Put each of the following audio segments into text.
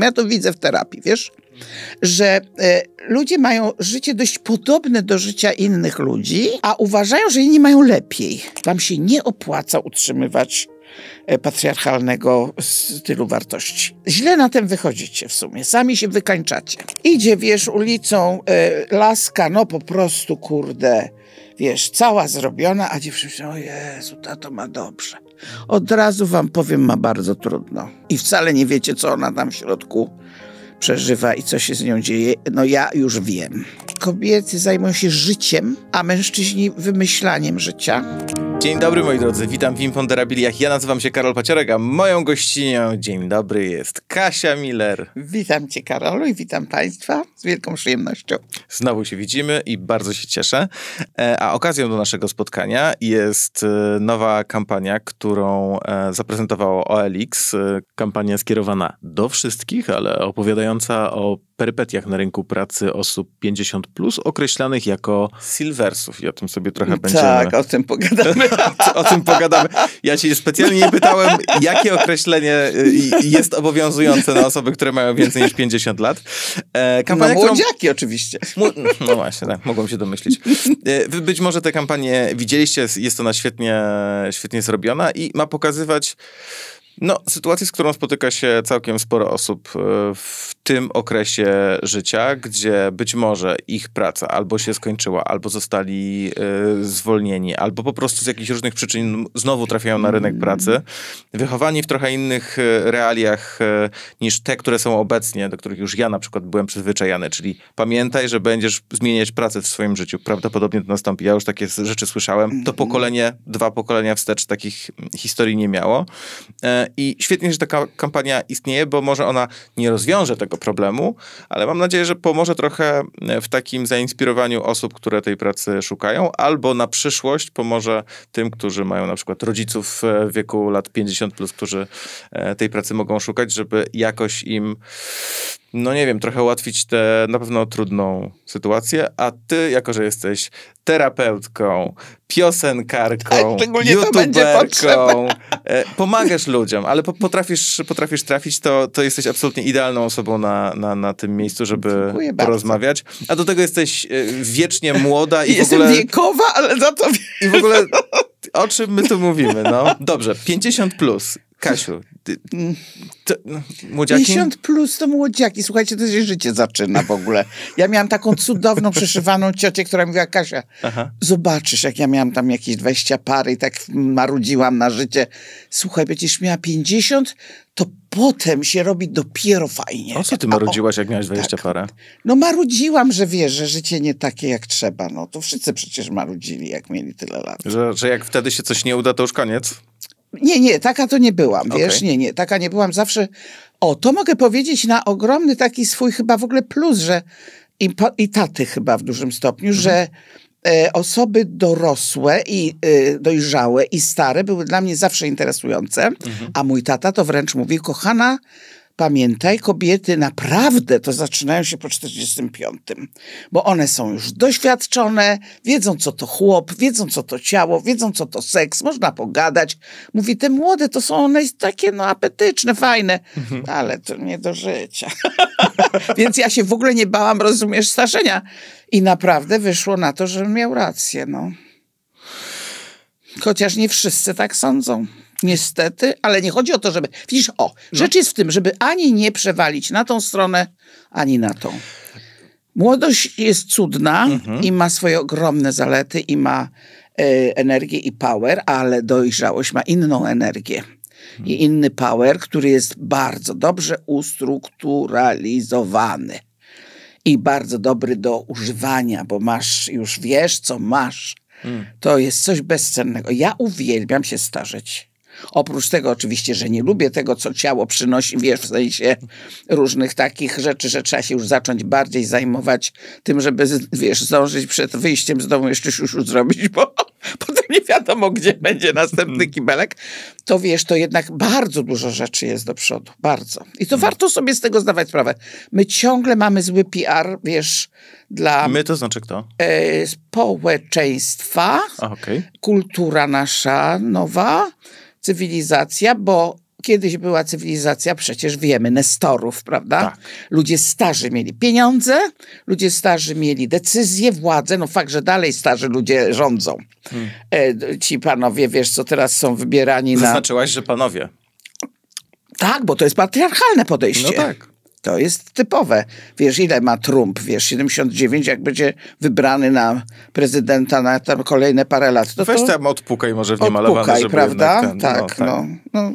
Ja to widzę w terapii, wiesz? Że e, ludzie mają życie dość podobne do życia innych ludzi, a uważają, że inni mają lepiej. Wam się nie opłaca utrzymywać e, patriarchalnego stylu wartości. Źle na tym wychodzicie w sumie, sami się wykańczacie. Idzie, wiesz, ulicą e, laska, no po prostu, kurde, wiesz, cała zrobiona, a dziewczyna, o Jezu, tato ma dobrze. Od razu wam powiem, ma bardzo trudno. I wcale nie wiecie, co ona tam w środku przeżywa i co się z nią dzieje. No ja już wiem. Kobiety zajmują się życiem, a mężczyźni wymyślaniem życia. Dzień dobry moi drodzy, witam w Imponderabiliach. Ja nazywam się Karol Paciorek, a moją gościnią dzień dobry jest Kasia Miller. Witam cię Karolu i witam państwa z wielką przyjemnością. Znowu się widzimy i bardzo się cieszę. E, a okazją do naszego spotkania jest e, nowa kampania, którą e, zaprezentowało OLX. Kampania skierowana do wszystkich, ale opowiadająca o perypetiach na rynku pracy osób 50+, plus, określanych jako silversów. I o tym sobie trochę będziemy... Tak, o tym pogadamy. O, o, tym pogadamy. Ja cię specjalnie nie pytałem, jakie określenie y, jest obowiązujące na osoby, które mają więcej niż 50 lat. E, kampania, no młodziaki którą... oczywiście. No właśnie, tak, mogłem się domyślić. E, wy być może tę kampanię widzieliście, jest ona świetnie, świetnie zrobiona i ma pokazywać no, sytuacja, z którą spotyka się całkiem sporo osób e, w tym okresie życia, gdzie być może ich praca albo się skończyła, albo zostali y, zwolnieni, albo po prostu z jakichś różnych przyczyn znowu trafiają na rynek pracy, wychowani w trochę innych realiach y, niż te, które są obecnie, do których już ja na przykład byłem przyzwyczajany, czyli pamiętaj, że będziesz zmieniać pracę w swoim życiu. Prawdopodobnie to nastąpi. Ja już takie rzeczy słyszałem. To mhm. pokolenie, dwa pokolenia wstecz takich historii nie miało. I świetnie, że taka kampania istnieje, bo może ona nie rozwiąże tego problemu, ale mam nadzieję, że pomoże trochę w takim zainspirowaniu osób, które tej pracy szukają, albo na przyszłość pomoże tym, którzy mają na przykład rodziców w wieku lat 50, plus, którzy e, tej pracy mogą szukać, żeby jakoś im no nie wiem, trochę ułatwić tę na pewno trudną sytuację, a ty, jako że jesteś terapeutką, piosenkarką, tak, youtuberką, e, pomagasz ludziom, ale potrafisz, potrafisz trafić, to, to jesteś absolutnie idealną osobą na, na, na tym miejscu, żeby Dziękuję porozmawiać. Bardzo. A do tego jesteś e, wiecznie młoda i, I w ogóle... Jestem wiekowa, ale za to... I w ogóle o czym my tu mówimy, no? Dobrze, 50 plus. Kasiu, ty, to, no, młodziaki? 50 plus to młodziaki. Słuchajcie, to się życie zaczyna w ogóle. Ja miałam taką cudowną, przeszywaną ciocię, która mówiła, Kasia, Aha. zobaczysz, jak ja miałam tam jakieś 20 pary i tak marudziłam na życie. Słuchaj, będziesz miała 50, to potem się robi dopiero fajnie. O co ty marudziłaś, jak miałaś 20 tak. parę? No marudziłam, że wiesz, że życie nie takie jak trzeba. No to wszyscy przecież marudzili, jak mieli tyle lat. Że, że jak wtedy się coś nie uda, to już koniec? Nie, nie, taka to nie byłam, wiesz, okay. nie, nie, taka nie byłam zawsze. O, to mogę powiedzieć na ogromny taki swój chyba w ogóle plus, że i, i taty chyba w dużym stopniu, mhm. że e, osoby dorosłe i e, dojrzałe i stare były dla mnie zawsze interesujące, mhm. a mój tata to wręcz mówi, kochana, Pamiętaj, kobiety naprawdę to zaczynają się po 45, bo one są już doświadczone, wiedzą co to chłop, wiedzą co to ciało, wiedzą co to seks, można pogadać. Mówi, te młode to są one takie no apetyczne, fajne, mhm. ale to nie do życia. Więc ja się w ogóle nie bałam, rozumiesz, starzenia. I naprawdę wyszło na to, że miał rację, no. Chociaż nie wszyscy tak sądzą. Niestety, ale nie chodzi o to, żeby. Widzisz, o, no. rzecz jest w tym, żeby ani nie przewalić na tą stronę, ani na tą. Młodość jest cudna mhm. i ma swoje ogromne zalety i ma e, energię i power, ale dojrzałość ma inną energię mhm. i inny power, który jest bardzo dobrze ustrukturalizowany i bardzo dobry do używania, bo masz, już wiesz, co masz. Mhm. To jest coś bezcennego. Ja uwielbiam się starzeć. Oprócz tego oczywiście, że nie lubię tego, co ciało przynosi, wiesz, w sensie różnych takich rzeczy, że trzeba się już zacząć bardziej zajmować tym, żeby, wiesz, zdążyć przed wyjściem z domu jeszcze już zrobić, bo potem nie wiadomo, gdzie będzie następny kibelek, to wiesz, to jednak bardzo dużo rzeczy jest do przodu, bardzo. I to warto sobie z tego zdawać sprawę. My ciągle mamy zły PR, wiesz, dla... My to znaczy kto? E, społeczeństwa, A, okay. kultura nasza nowa, cywilizacja, bo kiedyś była cywilizacja, przecież wiemy, Nestorów, prawda? Tak. Ludzie starzy mieli pieniądze, ludzie starzy mieli decyzje, władzę. No fakt, że dalej starzy ludzie rządzą. Hmm. E, ci panowie, wiesz co, teraz są wybierani na... Zaznaczyłaś, że panowie. Tak, bo to jest patriarchalne podejście. No tak. To jest typowe. Wiesz, ile ma Trump? Wiesz, 79, jak będzie wybrany na prezydenta na tam kolejne parę lat. To Weź to tam odpukaj może w niemalowane, odpukaj, żeby prawda? ten, tak, no, tak. No, no.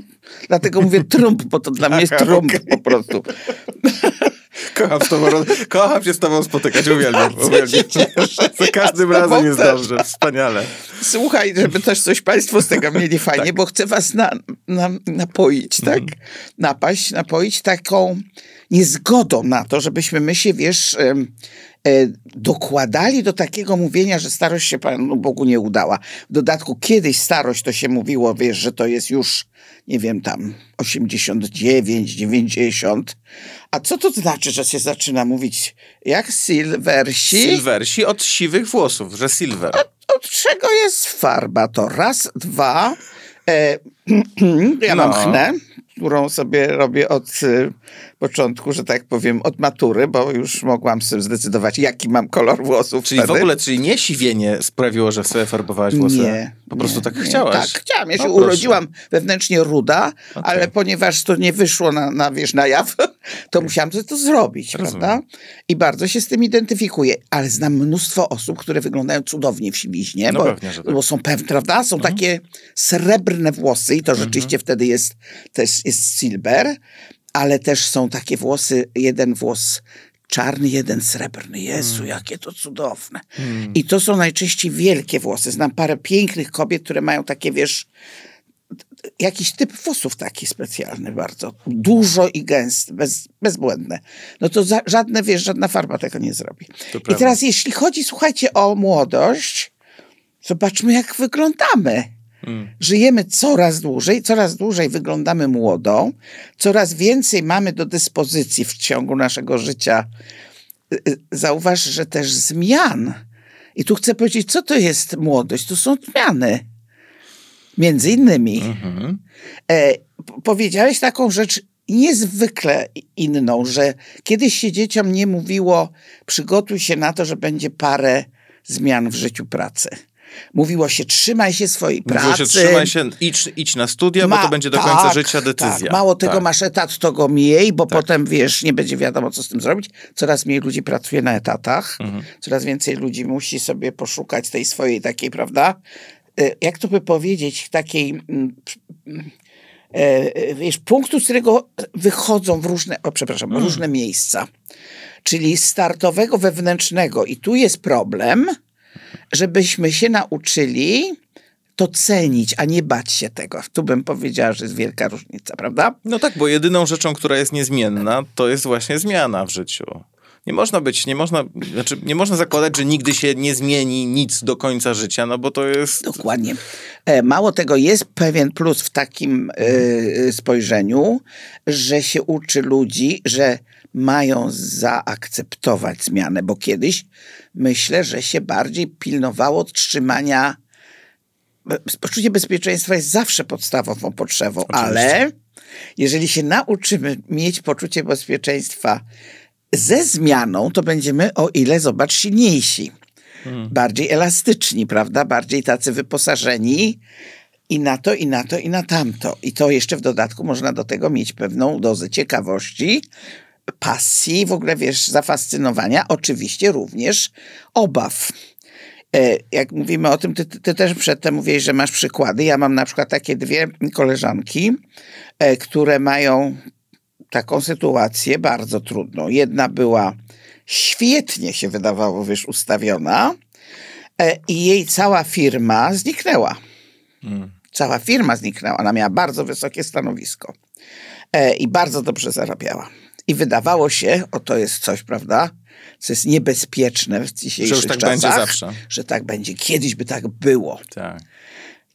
Dlatego mówię Trump, bo to dla mnie jest Trump okay. po prostu. Kocham, z tobą, kocham się z tobą spotykać, uwielbiam. uwielbiam. Za każdym razem jest dobrze, wspaniale. Słuchaj, żeby też coś państwo z tego mieli fajnie, tak. bo chcę was na, na, napoić, tak? Mm. Napaść, napoić taką niezgodą na to, żebyśmy my się, wiesz, dokładali do takiego mówienia, że starość się Panu Bogu nie udała. W dodatku kiedyś starość to się mówiło, wiesz, że to jest już, nie wiem, tam 89, 90. A co to znaczy, że się zaczyna mówić jak silversi? Silversi od siwych włosów, że silver. Od, od czego jest farba? To raz, dwa. E, ja no. mam chnę, którą sobie robię od y, początku, że tak powiem, od matury, bo już mogłam sobie zdecydować, jaki mam kolor włosów. Czyli wtedy. w ogóle, czyli nie siwienie sprawiło, że sobie farbowałaś włosy? Nie. Po prostu nie, tak nie. chciałaś? Tak, chciałam. Ja się no, urodziłam wewnętrznie ruda, Okay. ale ponieważ to nie wyszło na, na, wiesz, na jaw, to musiałam to, to zrobić, Rozumiem. prawda? I bardzo się z tym identyfikuję. Ale znam mnóstwo osób, które wyglądają cudownie w siwiźnie, No bo, pewnie, tak. bo są pewne, prawda? Są Mhm. takie srebrne włosy i to Mhm. rzeczywiście wtedy jest, też jest silver, ale też są takie włosy, jeden włos czarny, jeden srebrny. Jezu, Mm. jakie to cudowne. I to są najczęściej wielkie włosy. Znam parę pięknych kobiet, które mają takie, wiesz, jakiś typ włosów taki specjalny bardzo. Dużo i gęsty, bez, bezbłędne. No to za, żadne, wiesz, żadna farba tego nie zrobi. I teraz jeśli chodzi, słuchajcie, o młodość, zobaczmy jak wyglądamy. Mm. Żyjemy coraz dłużej, coraz dłużej wyglądamy młodo, coraz więcej mamy do dyspozycji w ciągu naszego życia. Y, y, Zauważ, że też zmian. I tu chcę powiedzieć, co to jest młodość? To są zmiany. Między innymi. Mhm. E, powiedziałeś taką rzecz niezwykle inną, że kiedyś się dzieciom nie mówiło, przygotuj się na to, że będzie parę zmian w życiu pracy. Mówiło się, trzymaj się swojej Mówiło pracy. się, trzymaj się, idź, idź na studia, bo Ma- to będzie do tak, końca życia decyzja. Tak. Mało tego, Tak. masz etat, to go miej, bo Tak. potem, wiesz, nie będzie wiadomo, co z tym zrobić. Coraz mniej ludzi pracuje na etatach. Mhm. Coraz więcej ludzi musi sobie poszukać tej swojej takiej, prawda? e, Jak to by powiedzieć, takiej... mm, mm, e, e, Wiesz, punktu, z którego wychodzą w różne, o przepraszam, Mm. różne miejsca. Czyli startowego wewnętrznego. I tu jest problem, żebyśmy się nauczyli to cenić, a nie bać się tego. Tu bym powiedziała, że jest wielka różnica, prawda? No tak, bo jedyną rzeczą, która jest niezmienna, to jest właśnie zmiana w życiu. Nie można być, nie można, znaczy nie można zakładać, że nigdy się nie zmieni nic do końca życia, no bo to jest... Dokładnie. E, Mało tego, jest pewien plus w takim e, spojrzeniu, że się uczy ludzi, że mają zaakceptować zmianę, bo kiedyś myślę, że się bardziej pilnowało trzymania. Poczucie bezpieczeństwa jest zawsze podstawową potrzebą, ale jeżeli się nauczymy mieć poczucie bezpieczeństwa ze zmianą, to będziemy o ile, zobacz, silniejsi bardziej elastyczni, prawda? Bardziej tacy wyposażeni i na to, i na to, i na tamto. I to jeszcze w dodatku można do tego mieć pewną dozę ciekawości, pasji, w ogóle wiesz, zafascynowania, oczywiście również obaw. E, Jak mówimy o tym, ty, ty też przedtem mówiłeś, że masz przykłady. Ja mam na przykład takie dwie koleżanki, e, które mają taką sytuację bardzo trudną. Jedna była świetnie się wydawało, wiesz, ustawiona e, i jej cała firma zniknęła. Mm. Cała firma zniknęła. Ona miała bardzo wysokie stanowisko i bardzo dobrze zarabiała. I wydawało się, o to jest coś, prawda, co jest niebezpieczne w dzisiejszych Że już tak czasach, będzie zawsze. że tak będzie. Kiedyś by tak było. Tak.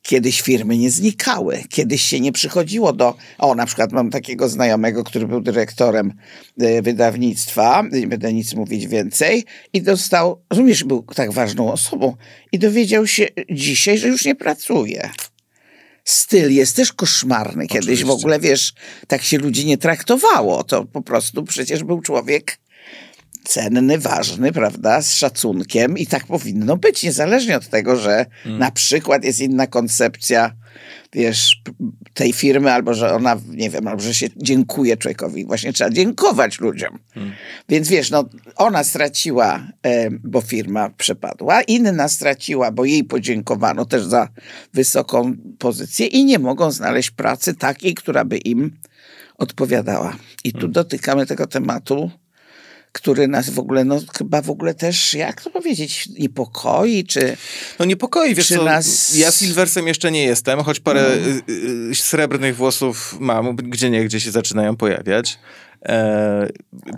Kiedyś firmy nie znikały, kiedyś się nie przychodziło do. O, na przykład mam takiego znajomego, który był dyrektorem e, wydawnictwa, nie będę nic mówić więcej, i dostał, rozumiesz, był tak ważną osobą, i dowiedział się dzisiaj, że już nie pracuje. Styl jest też koszmarny. Kiedyś Oczywiście. w ogóle, wiesz, tak się ludzi nie traktowało. To po prostu przecież był człowiek cenny, ważny, prawda, z szacunkiem i tak powinno być, niezależnie od tego, że Mm. na przykład jest inna koncepcja, wiesz, tej firmy, albo że ona, nie wiem, albo że się dziękuję człowiekowi. Właśnie trzeba dziękować ludziom. Mm. Więc wiesz, no, ona straciła, e, bo firma przepadła, inna straciła, bo jej podziękowano też za wysoką pozycję i nie mogą znaleźć pracy takiej, która by im odpowiadała. I tu dotykamy tego tematu, który nas w ogóle, no chyba w ogóle też, jak to powiedzieć, niepokoi, czy... No niepokoi, wiesz Czy co, nas- ja Silversem jeszcze nie jestem, choć parę y, y, srebrnych włosów mam, gdzie nie, gdzie się zaczynają pojawiać. E,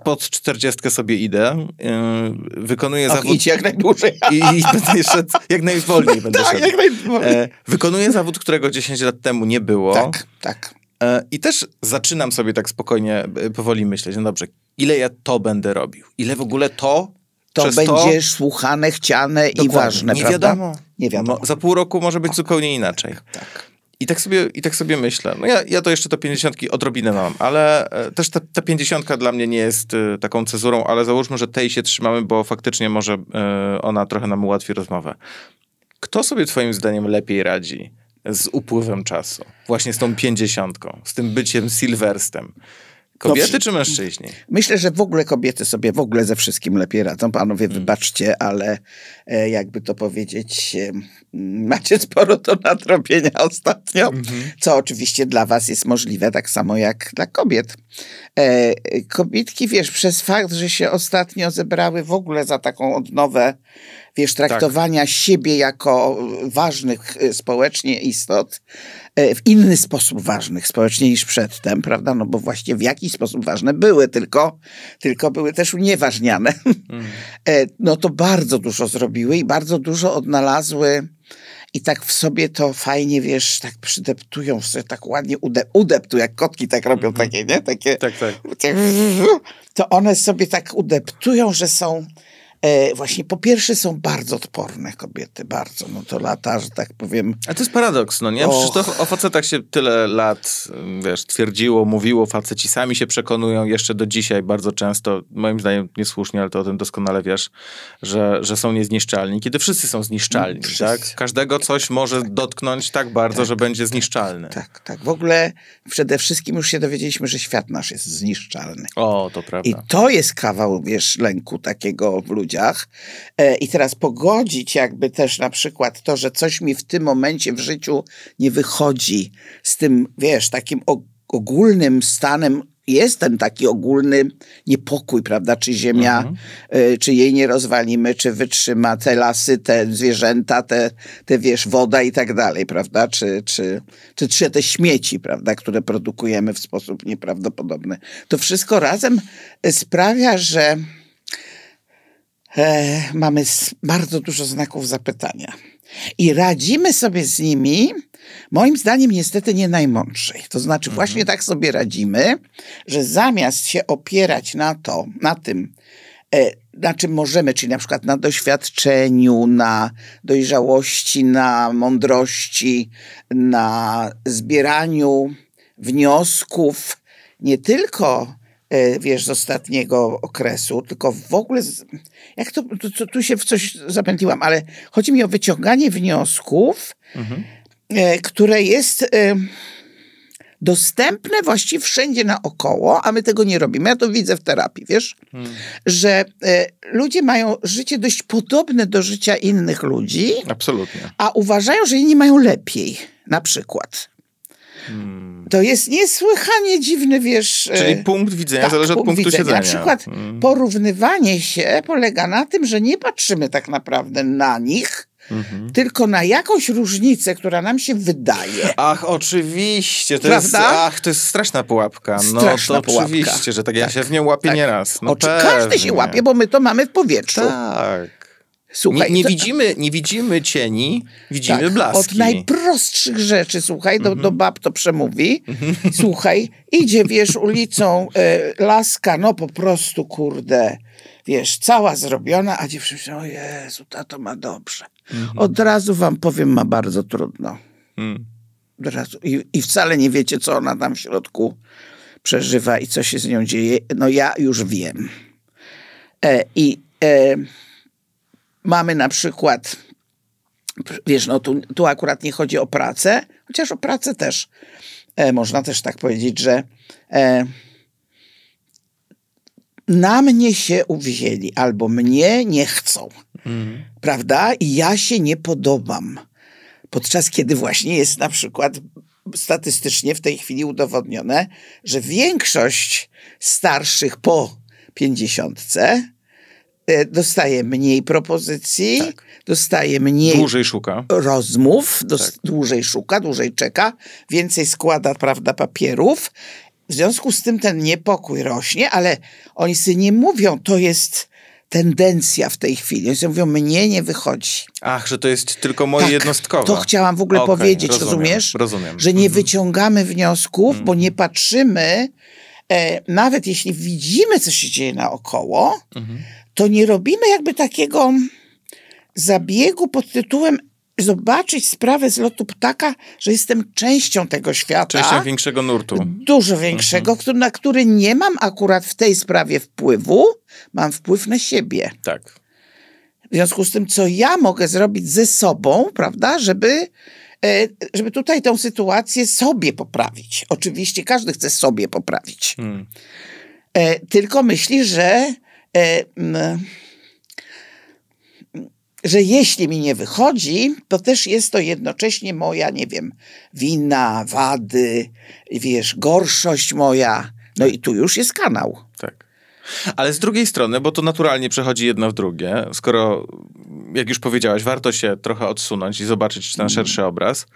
pod czterdziestkę sobie idę, e, wykonuję Och, zawód... idź jak najdłużej. I, I będę szedł, jak najwolniej będę tak, szedł. jak najdłużej. E, wykonuję zawód, którego 10 lat temu nie było. tak, tak. E, I też zaczynam sobie tak spokojnie, powoli myśleć, no dobrze, ile ja to będę robił? Ile w ogóle to To będzie słuchane, chciane i Dokładnie. ważne, nie prawda? Wiadomo. Nie wiadomo. Mo- za pół roku może być zupełnie inaczej. Tak. I tak sobie, i tak sobie myślę. No ja, ja to jeszcze te pięćdziesiątki odrobinę mam, ale e, też ta, ta pięćdziesiątka dla mnie nie jest e, taką cezurą, ale załóżmy, że tej się trzymamy, bo faktycznie może e, ona trochę nam ułatwi rozmowę. Kto sobie twoim zdaniem lepiej radzi z upływem czasu? Właśnie z tą pięćdziesiątką, z tym byciem silverstem. Kobiety No, czy mężczyźni? Myślę, że w ogóle kobiety sobie w ogóle ze wszystkim lepiej radzą. Panowie, wybaczcie, ale e, jakby to powiedzieć, e, macie sporo do nadrobienia ostatnio, co oczywiście dla was jest możliwe, tak samo jak dla kobiet. E, kobietki, wiesz, przez fakt, że się ostatnio zebrały w ogóle za taką odnowę, wiesz, traktowania siebie jako ważnych społecznie istot, w inny sposób ważnych społecznie niż przedtem, prawda? No bo właśnie w jaki sposób ważne były, tylko, tylko były też unieważniane. E, No to bardzo dużo zrobiły i bardzo dużo odnalazły i tak w sobie to fajnie, wiesz, tak przydeptują sobie, tak ładnie ude, udeptu, jak kotki tak robią takie, nie? Takie, Tak, tak. to one sobie tak udeptują, że są e, właśnie po pierwsze są bardzo odporne kobiety, bardzo. No to lata, że tak powiem. A to jest paradoks, no nie? Och. Przecież to o facetach się tyle lat, wiesz, twierdziło, mówiło, faceci sami się przekonują jeszcze do dzisiaj bardzo często, moim zdaniem niesłusznie, ale to o tym doskonale wiesz, że, że są niezniszczalni, kiedy wszyscy są zniszczalni, Wszyscy. tak? Każdego coś może dotknąć tak bardzo, że będzie zniszczalny. Tak, tak. W ogóle przede wszystkim już się dowiedzieliśmy, że świat nasz jest zniszczalny. O, to I prawda. to jest kawał, wiesz, lęku takiego w ludziach. E, I teraz pogodzić jakby też na przykład to, że coś mi w tym momencie w życiu nie wychodzi z tym, wiesz, takim og- ogólnym stanem jest ten taki ogólny niepokój, prawda? Czy ziemia, e, czy jej nie rozwalimy, czy wytrzyma te lasy, te zwierzęta, te, te wiesz, woda i tak dalej, prawda? Czy, czy, czy, czy te śmieci, prawda, które produkujemy w sposób nieprawdopodobny. To wszystko razem sprawia, że e, mamy bardzo dużo znaków zapytania. I radzimy sobie z nimi, moim zdaniem, niestety nie najmądrzej. To znaczy, właśnie tak sobie radzimy, że zamiast się opierać na to, na tym, e, na czym możemy, czyli na przykład na doświadczeniu, na dojrzałości, na mądrości, na zbieraniu wniosków, nie tylko wiesz, z ostatniego okresu, tylko w ogóle, jak to, tu, tu, się w coś zapętliłam, ale chodzi mi o wyciąganie wniosków, e, które jest e, dostępne właściwie wszędzie naokoło, a my tego nie robimy. Ja to widzę w terapii, wiesz, że e, ludzie mają życie dość podobne do życia innych ludzi, Absolutnie. a uważają, że inni mają lepiej, na przykład. To jest niesłychanie dziwny, wiesz... e, Czyli punkt widzenia tak, zależy od punkt punktu widzenia. siedzenia. Na przykład Mm. porównywanie się polega na tym, że nie patrzymy tak naprawdę na nich, Mhm. tylko na jakąś różnicę, która nam się wydaje. Ach, oczywiście. To Prawda? jest, ach, to jest straszna pułapka. No Straszna to pułapka. oczywiście, że tak, ja Tak, się w nią łapię tak. nieraz. No Oczy, każdy się łapie, bo my to mamy w powietrzu. Tak. Słuchaj, nie, nie, to- widzimy, nie widzimy cieni, widzimy tak, blaski. Od najprostszych rzeczy, słuchaj, do, Mhm. do bab to przemówi. Słuchaj, idzie, wiesz, ulicą e, laska, no po prostu, kurde, wiesz, cała zrobiona, a dziewczyna mówi, o Jezu, tato ma dobrze. Mhm. Od razu wam powiem, ma bardzo trudno. Mm. od razu. I, I wcale nie wiecie, co ona tam w środku przeżywa i co się z nią dzieje. No ja już wiem. E, I e, mamy na przykład, wiesz, no tu, tu akurat nie chodzi o pracę, chociaż o pracę też e, można też tak powiedzieć, że e, na mnie się uwzięli albo mnie nie chcą, mhm. prawda? I ja się nie podobam. Podczas kiedy właśnie jest na przykład statystycznie w tej chwili udowodnione, że większość starszych po pięćdziesiątce dostaje mniej propozycji, tak. dostaje mniej dłużej szuka rozmów, tak. dłużej szuka, dłużej czeka, więcej składa, prawda, papierów. W związku z tym ten niepokój rośnie, ale oni sobie nie mówią, to jest tendencja w tej chwili. Oni mówią, mnie nie wychodzi. Ach, że to jest tylko moje tak, jednostkowe. To chciałam w ogóle okay, powiedzieć, rozumiem, rozumiesz? Rozumiem. Że nie mhm. wyciągamy wniosków, mm. bo nie patrzymy, e, nawet jeśli widzimy, co się dzieje naokoło, mm. To nie robimy jakby takiego zabiegu pod tytułem zobaczyć sprawę z lotu ptaka, że jestem częścią tego świata. Częścią większego nurtu. Dużo większego, mhm. na który nie mam akurat w tej sprawie wpływu, mam wpływ na siebie. Tak. W związku z tym, co ja mogę zrobić ze sobą, prawda, żeby, e, żeby tutaj tą sytuację sobie poprawić. Oczywiście każdy chce sobie poprawić. Hmm. E, tylko myśli, że że jeśli mi nie wychodzi, to też jest to jednocześnie moja, nie wiem, wina, wady, wiesz, gorszość moja. No i tu już jest kanał. Tak. Ale z drugiej strony, bo to naturalnie przechodzi jedno w drugie, skoro, jak już powiedziałaś, warto się trochę odsunąć i zobaczyć ten szerszy obraz,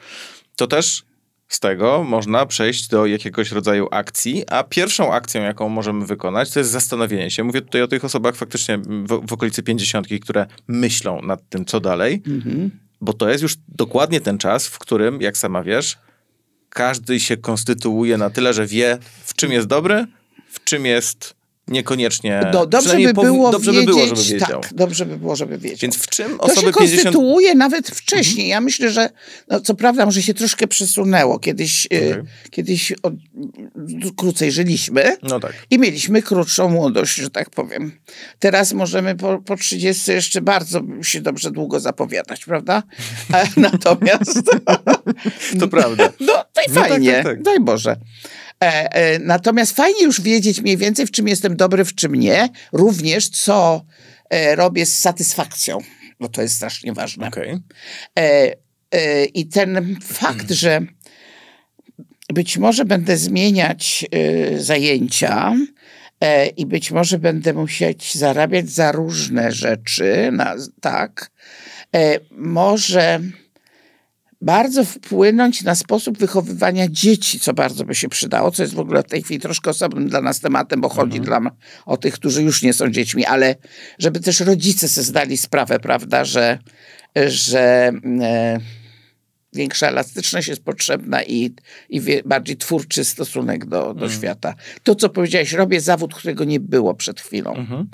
to też z tego można przejść do jakiegoś rodzaju akcji, a pierwszą akcją, jaką możemy wykonać, to jest zastanowienie się. Mówię tutaj o tych osobach faktycznie w, w okolicy pięćdziesiątki, które myślą nad tym, co dalej, mhm. bo to jest już dokładnie ten czas, w którym, jak sama wiesz, każdy się konstytuuje na tyle, że wie, w czym jest dobry, w czym jest niekoniecznie. Do, dobrze by było dobrze wiedzieć, by było, żeby wiedział. Tak, dobrze by było, żeby wiedział. Więc w czym to osoby się konstytuuje 50... nawet wcześniej. Ja myślę, że no, co prawda może się troszkę przesunęło. Kiedyś, y, okay. kiedyś od, krócej żyliśmy no tak. i mieliśmy krótszą młodość, że tak powiem. Teraz możemy po, po 30 jeszcze bardzo się dobrze długo zapowiadać, prawda? Natomiast... to prawda. No, to i fajnie. No tak, tak, tak. Daj Boże. E, e, natomiast fajnie już wiedzieć mniej więcej, w czym jestem dobry, w czym nie. Również co e, robię z satysfakcją, bo to jest strasznie ważne. Okay. I ten fakt, że być może będę zmieniać zajęcia, i być może będę musieć zarabiać za różne rzeczy, na, tak, może bardzo wpłynąć na sposób wychowywania dzieci, co bardzo by się przydało, co jest w ogóle w tej chwili troszkę osobnym dla nas tematem, bo chodzi mhm. dla, o tych, którzy już nie są dziećmi, ale żeby też rodzice sobie zdali sprawę, prawda, że, że e, większa elastyczność jest potrzebna i, i bardziej twórczy stosunek do, do mm. świata. To, co powiedziałeś, robię zawód, którego nie było przed chwilą. Mm -hmm.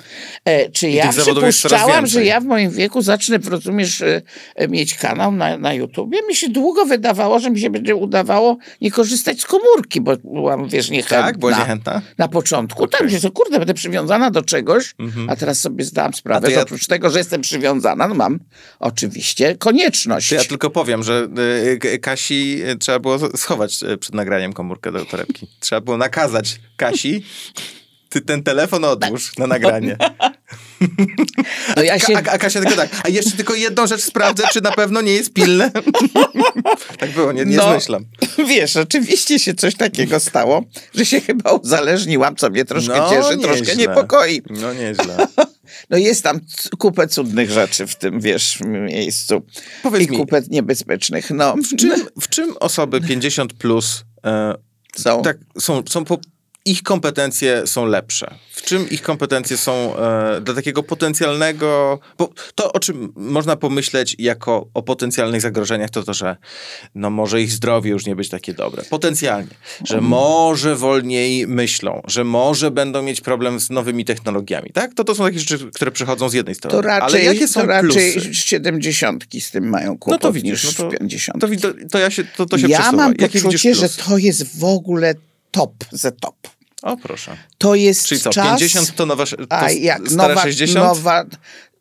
e, czy I ja przypuszczałam, że ja w moim wieku zacznę, rozumiesz, e, e, mieć kanał na, na YouTubie? Mi się długo wydawało, że mi się będzie udawało nie korzystać z komórki, bo byłam, wiesz, niechętna. Tak, była niechętna? Na początku. Okay. Tak, że kurde, będę przywiązana do czegoś, mm -hmm. a teraz sobie zdałam sprawę, ja... że oprócz tego, że jestem przywiązana, no mam oczywiście konieczność. To ja tylko powiem, że Y, Kasi y, trzeba było schować y, przed nagraniem komórkę do torebki. Trzeba było nakazać Kasi, ty ten telefon odłóż na nagranie. No ja się... a, a Kasia tylko tak, a jeszcze tylko jedną rzecz sprawdzę, czy na pewno nie jest pilne. tak było, nie, nie no, zmyślam. Wiesz, oczywiście się coś takiego stało, że się chyba uzależniłam, co mnie troszkę no, cieszy, nieźle. troszkę niepokoi. No nieźle. No jest tam kupę cudnych rzeczy w tym, wiesz, miejscu. Powiedz I mi, kupę niebezpiecznych. No. W, czym, w czym osoby 50 plus e, są? Tak, są, są po ich kompetencje są lepsze? W czym ich kompetencje są e, dla takiego potencjalnego. Bo to, o czym można pomyśleć jako o potencjalnych zagrożeniach, to to, że no może ich zdrowie już nie być takie dobre. Potencjalnie. Że może wolniej myślą, że może będą mieć problem z nowymi technologiami. Tak? To to są takie rzeczy, które przychodzą z jednej strony. To raczej, Ale jakie są to raczej plusy? 70 z tym mają kłopot no to widzisz, niż no to, 50. To, to, to, ja się, to, to się ja przesuwa. mam poczucie, że to jest w ogóle top ze top. O, proszę. To jest Czyli co, czas... 50 to nowa, to a jak, stara nowa, 60? Nowa,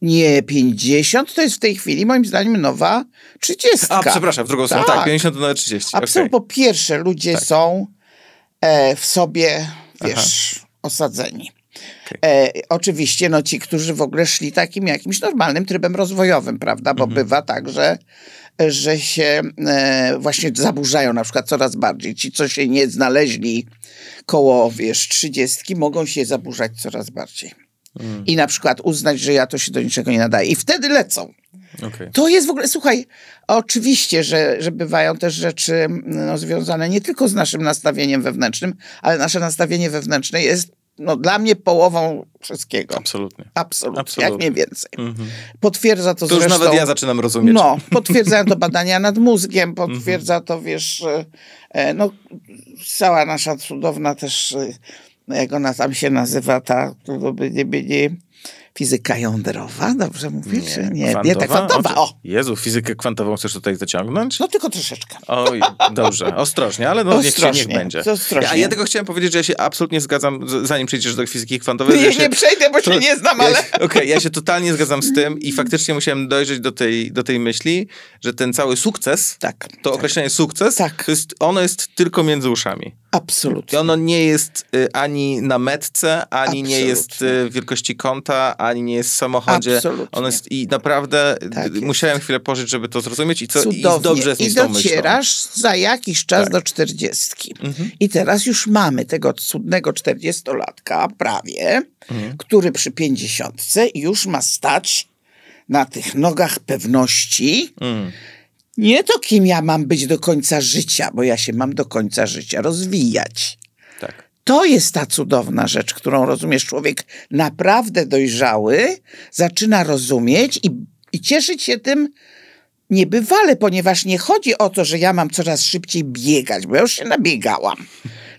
nie, 50 to jest w tej chwili moim zdaniem nowa 30. A, przepraszam, w drugą stronę. Tak, 50 to nowa 30. Absolutnie. Okay. Po pierwsze, ludzie tak. są e, w sobie, wiesz, Aha. osadzeni. Okay. E, oczywiście no, ci, którzy w ogóle szli takim jakimś normalnym trybem rozwojowym, prawda? Bo mhm. bywa tak, że że się e, właśnie zaburzają na przykład coraz bardziej. Ci, co się nie znaleźli koło, wiesz, trzydziestki, mogą się zaburzać coraz bardziej. Mm. I na przykład uznać, że ja to się do niczego nie nadaje. I wtedy lecą. Okay. To jest w ogóle, słuchaj, oczywiście, że, że bywają też rzeczy no, związane nie tylko z naszym nastawieniem wewnętrznym, ale nasze nastawienie wewnętrzne jest no, dla mnie połową wszystkiego. Absolutnie. Absolutnie, Absolutnie. jak nie więcej. Mm-hmm. Potwierdza to, to zresztą... już nawet ja zaczynam rozumieć. No, potwierdzają to badania nad mózgiem, potwierdza mm-hmm. to, wiesz, e, no, cała nasza cudowna też, e, jak ona tam się nazywa, ta, to by nie, nie Fizyka jądrowa, dobrze mówię, nie, czy nie? Kwantowa? Nie, ta kwantowa, o! Jezu, fizykę kwantową chcesz tutaj zaciągnąć? No tylko troszeczkę. Oj, dobrze, ostrożnie, ale no ostrożnie, niech, niech będzie. Ostrożnie. A ja tylko chciałem powiedzieć, że ja się absolutnie zgadzam, zanim przejdziesz do fizyki kwantowej. Nie, ja się, nie przejdę, bo to, się nie znam, ale... Okej, okay, ja się totalnie zgadzam z tym i faktycznie musiałem dojrzeć do tej, do tej myśli, że ten cały sukces, tak, to tak. określenie sukces, tak. to jest, ono jest tylko między uszami. Absolutnie. I ono nie jest y, ani na metce, ani Absolutnie. nie jest y, wielkości kąta, ani nie jest w samochodzie. Absolutnie. Ono jest, I naprawdę tak musiałem chwilę pożyć, żeby to zrozumieć i, co, i dobrze jest I docierasz za jakiś czas tak. do czterdziestki. Mhm. I teraz już mamy tego cudnego czterdziestolatka prawie, mhm. który przy pięćdziesiątce już ma stać na tych nogach pewności, mhm nie to, kim ja mam być do końca życia, bo ja się mam do końca życia rozwijać. Tak. To jest ta cudowna rzecz, którą rozumiesz. Człowiek naprawdę dojrzały zaczyna rozumieć i, i cieszyć się tym niebywale, ponieważ nie chodzi o to, że ja mam coraz szybciej biegać, bo ja już się nabiegałam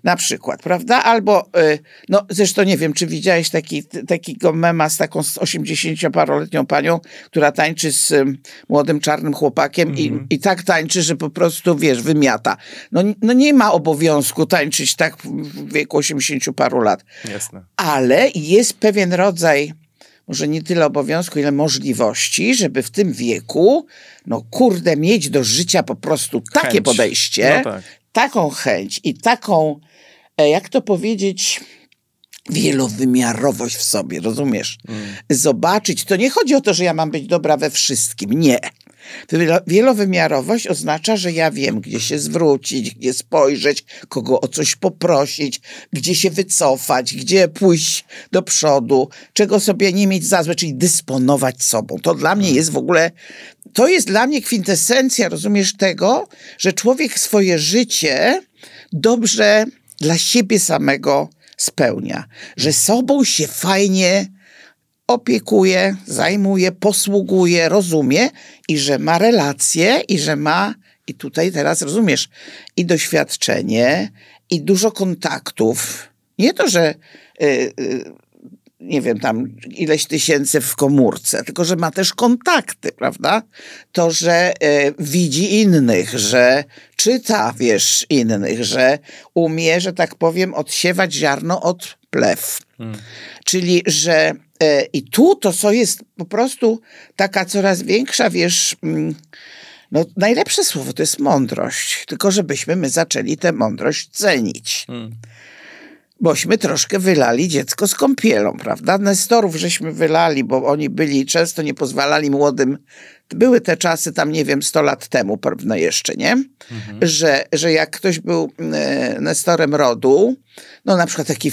na przykład, prawda? Albo, y, no zresztą nie wiem, czy widziałeś taki, takiego mema z taką 80-paroletnią panią, która tańczy z młodym czarnym chłopakiem mm -hmm. i, mhm. i tak tańczy, że po prostu, wiesz, wymiata. No, no nie ma obowiązku tańczyć tak w wieku 80 paru lat. Jasne. Ale jest pewien rodzaj może nie tyle obowiązku, ile możliwości, żeby w tym wieku, no kurde, mieć do życia po prostu takie Chęć. podejście, no tak. Taką chęć i taką E, jak to powiedzieć, wielowymiarowość w sobie, rozumiesz? Mm. Zobaczyć, to nie chodzi o to, że ja mam być dobra we wszystkim, nie. Wielowymiarowość oznacza, że ja wiem, gdzie się zwrócić, gdzie spojrzeć, kogo o coś poprosić, gdzie się wycofać, gdzie pójść do przodu, czego sobie nie mieć za złe, czyli dysponować sobą. To dla mnie mm. jest w ogóle, to jest dla mnie kwintesencja, rozumiesz, tego, że człowiek swoje życie dobrze dla siebie samego spełnia, że sobą się fajnie opiekuje, zajmuje, posługuje, rozumie i że ma relacje i że ma, i tutaj teraz rozumiesz, i doświadczenie, i dużo kontaktów. Nie to, że y, y, nie wiem, tam ileś tysięcy w komórce, tylko że ma też kontakty, prawda? To, że e, widzi innych, że czyta, wiesz, innych, że umie, że tak powiem, odsiewać ziarno od plew. Hmm. Czyli, że e, i tu to, co jest po prostu taka coraz większa, wiesz, mm, no najlepsze słowo to jest mądrość, tylko żebyśmy my zaczęli tę mądrość cenić. Hmm bośmy troszkę wylali dziecko z kąpielą, prawda? Nestorów żeśmy wylali, bo oni byli, często nie pozwalali młodym były te czasy tam, nie wiem, 100 lat temu pewne jeszcze, nie? Mhm. Że, że jak ktoś był e, Nestorem rodu, no na przykład taki,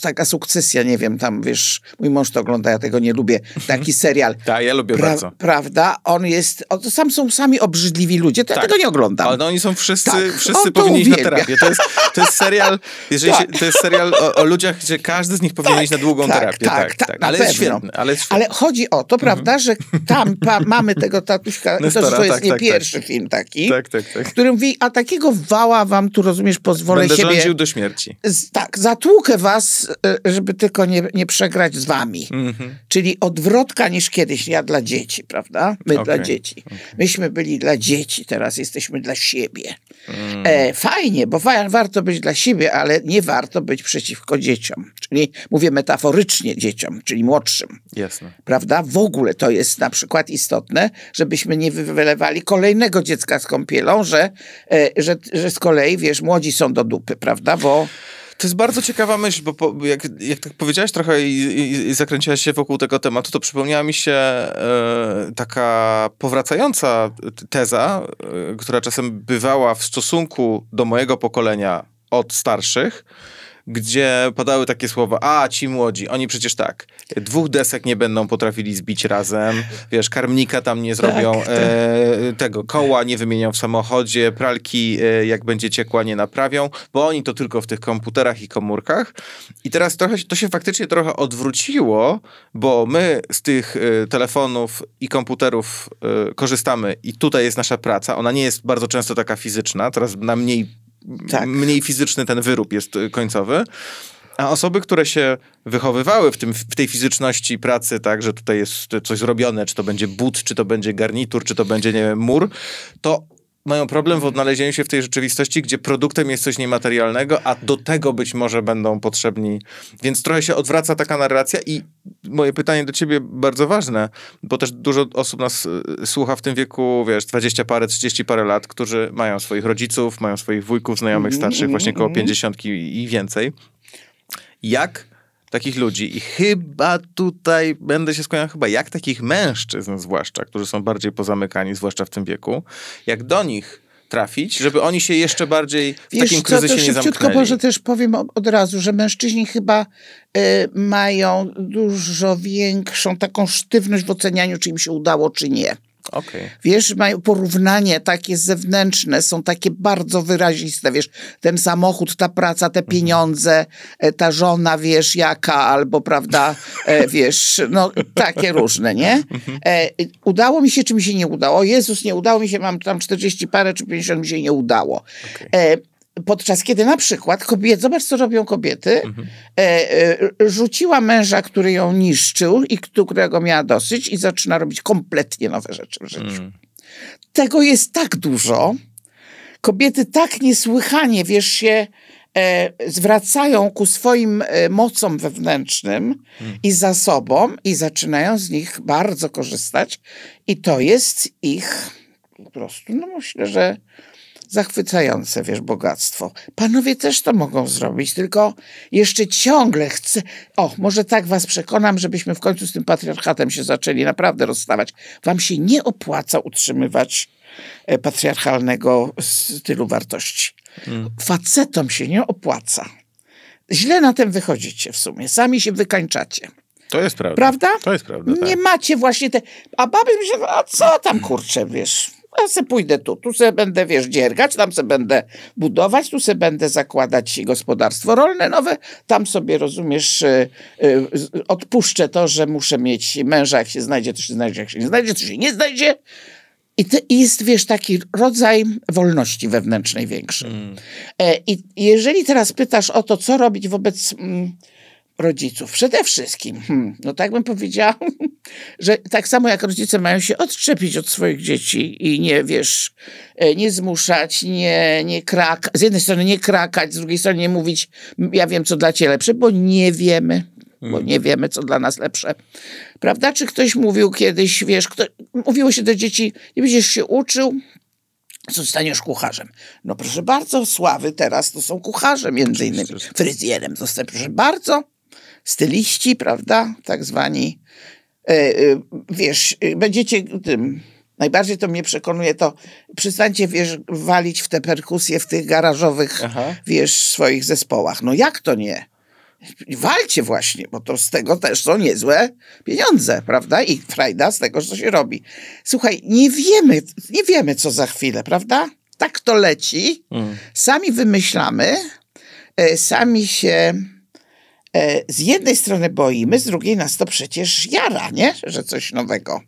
taka sukcesja, nie wiem, tam wiesz, mój mąż to ogląda, ja tego nie lubię, taki serial. tak, ja lubię pra bardzo. Prawda? On jest, o, to sam są sami obrzydliwi ludzie, to tak. ja tego nie oglądam. Ale no, oni są wszyscy, tak. wszyscy powinni iść na terapię. To jest, to jest serial, jeżeli tak. się, to jest serial o, o, ludziach, gdzie każdy z nich powinien tak, iść na długą tak, terapię. Tak, tak, tak. tak. Ale, jest świetny, ale jest świetny. Ale chodzi o to, prawda, że tam pa, mamy tego tatuśka, Nestora, to, to jest tak, nie pierwszy film taki, tak, tak, tak. który mówi, a takiego wała wam tu, rozumiesz, pozwolę Będę siebie... rządził do śmierci. Z, tak, zatłukę was, e, żeby tylko nie, nie przegrać z wami. -hmm. Czyli odwrotka niż kiedyś, ja dla dzieci, prawda? My okay. dla dzieci. Okay. Myśmy byli dla dzieci, teraz jesteśmy dla siebie. Mm. E, fajnie, bo wa warto być dla siebie, ale nie warto być przeciwko dzieciom. Czyli mówię metaforycznie dzieciom, czyli młodszym. Jasne. Prawda? W ogóle to jest na przykład istotne, żebyśmy nie wylewali kolejnego dziecka z kąpielą, że, e, że, że z kolei, wiesz, młodzi są do dupy, prawda? Bo to jest bardzo ciekawa myśl, bo po, jak, jak tak powiedziałeś trochę i, i, i, zakręciłaś się wokół tego tematu, to przypomniała mi się e, taka powracająca teza, e, która czasem bywała w stosunku do mojego pokolenia od starszych, gdzie padały takie słowa, a ci młodzi, oni przecież tak, dwóch desek nie będą potrafili zbić razem, wiesz, karmnika tam nie zrobią, tak, tak. E, tego koła nie wymienią w samochodzie, pralki e, jak będzie ciekła nie naprawią, bo oni to tylko w tych komputerach i komórkach. I teraz trochę to się faktycznie trochę odwróciło, bo my z tych e, telefonów i komputerów e, korzystamy i tutaj jest nasza praca, ona nie jest bardzo często taka fizyczna, teraz na mniej tak. mniej fizyczny ten wyrób jest końcowy. A osoby, które się wychowywały w, tym, w tej fizyczności pracy, tak, że tutaj jest coś zrobione, czy to będzie but, czy to będzie garnitur, czy to będzie, nie wiem, mur, to mają problem w odnalezieniu się w tej rzeczywistości, gdzie produktem jest coś niematerialnego, a do tego być może będą potrzebni. Więc trochę się odwraca taka narracja i moje pytanie do ciebie bardzo ważne, bo też dużo osób nas y, słucha w tym wieku, wiesz, 20 parę, 30 parę lat, którzy mają swoich rodziców, mają swoich wujków, znajomych mhm, starszych, właśnie koło 50 mhm. i więcej. Jak takich ludzi i chyba tutaj będę się skłaniał chyba jak takich mężczyzn zwłaszcza, którzy są bardziej pozamykani, zwłaszcza w tym wieku, jak do nich trafić, żeby oni się jeszcze bardziej w Wiesz, takim kryzysie co, to nie zamknęli. może też powiem od razu, że mężczyźni chyba y, mają dużo większą taką sztywność w ocenianiu, czy im się udało, czy nie. Okay. Wiesz, mają porównanie takie zewnętrzne, są takie bardzo wyraziste, wiesz, ten samochód, ta praca, te mhm. pieniądze, mhm. ta żona, wiesz, jaka, albo, prawda, e, wiesz, no, takie różne, nie? Mhm. E, udało mi się, czy mi się nie udało? Jezus, nie udało mi się, mam tam 40 parę, czy 50 mi się nie udało. Okay. Podczas kiedy na przykład kobiety, zobacz co robią kobiety, mhm. e, e, rzuciła męża, który ją niszczył i którego miała dosyć i zaczyna robić kompletnie nowe rzeczy w życiu. Mhm. Tego jest tak dużo. Kobiety tak niesłychanie, wiesz, się e, zwracają ku swoim e, mocom wewnętrznym mhm. i zasobom i zaczynają z nich bardzo korzystać i to jest ich po prostu, no myślę, że zachwycające, wiesz, bogactwo. Panowie też to mogą zrobić, tylko jeszcze ciągle chcę. O, może tak was przekonam, żebyśmy w końcu z tym patriarchatem się zaczęli naprawdę rozstawać. Wam się nie opłaca utrzymywać e, patriarchalnego stylu wartości. Hmm. Facetom się nie opłaca. Źle na tym wychodzicie w sumie. Sami się wykańczacie. To jest prawda. Prawda? To jest prawda. Tak. Nie macie właśnie te. A baby myślą, a co tam kurczę, wiesz ja se pójdę tu, tu se będę, wiesz, dziergać, tam se będę budować, tu se będę zakładać gospodarstwo rolne nowe, tam sobie, rozumiesz, y, y, odpuszczę to, że muszę mieć męża, jak się znajdzie, to się znajdzie, jak się nie znajdzie, to się nie znajdzie. I to jest, wiesz, taki rodzaj wolności wewnętrznej większy. Mm. E, I jeżeli teraz pytasz o to, co robić wobec... Mm, rodziców. Przede wszystkim, hmm, no tak bym powiedział, że tak samo jak rodzice mają się odczepić od swoich dzieci i nie, wiesz, e, nie zmuszać, nie, nie krak, z jednej strony nie krakać, z drugiej strony nie mówić, ja wiem, co dla ciebie lepsze, bo nie wiemy, bo mhm. nie wiemy, co dla nas lepsze. Prawda? Czy ktoś mówił kiedyś, wiesz, kto, mówiło się do dzieci, nie będziesz się uczył, zostaniesz kucharzem. No proszę bardzo, sławy teraz to są kucharze między innymi. Fryzjerem zostań, proszę bardzo styliści, prawda, tak zwani. e, e, wiesz, e, będziecie tym... Najbardziej to mnie przekonuje to, przestańcie, wiesz, walić w te perkusje w tych garażowych, Aha. wiesz, swoich zespołach. No jak to nie? Walcie właśnie, bo to z tego też są niezłe pieniądze, prawda? I frajda z tego, co się robi. Słuchaj, nie wiemy, nie wiemy, co za chwilę, prawda? Tak to leci, Mm. sami wymyślamy, sami się z jednej strony boimy, z drugiej nas to przecież jara, nie? Że coś nowego.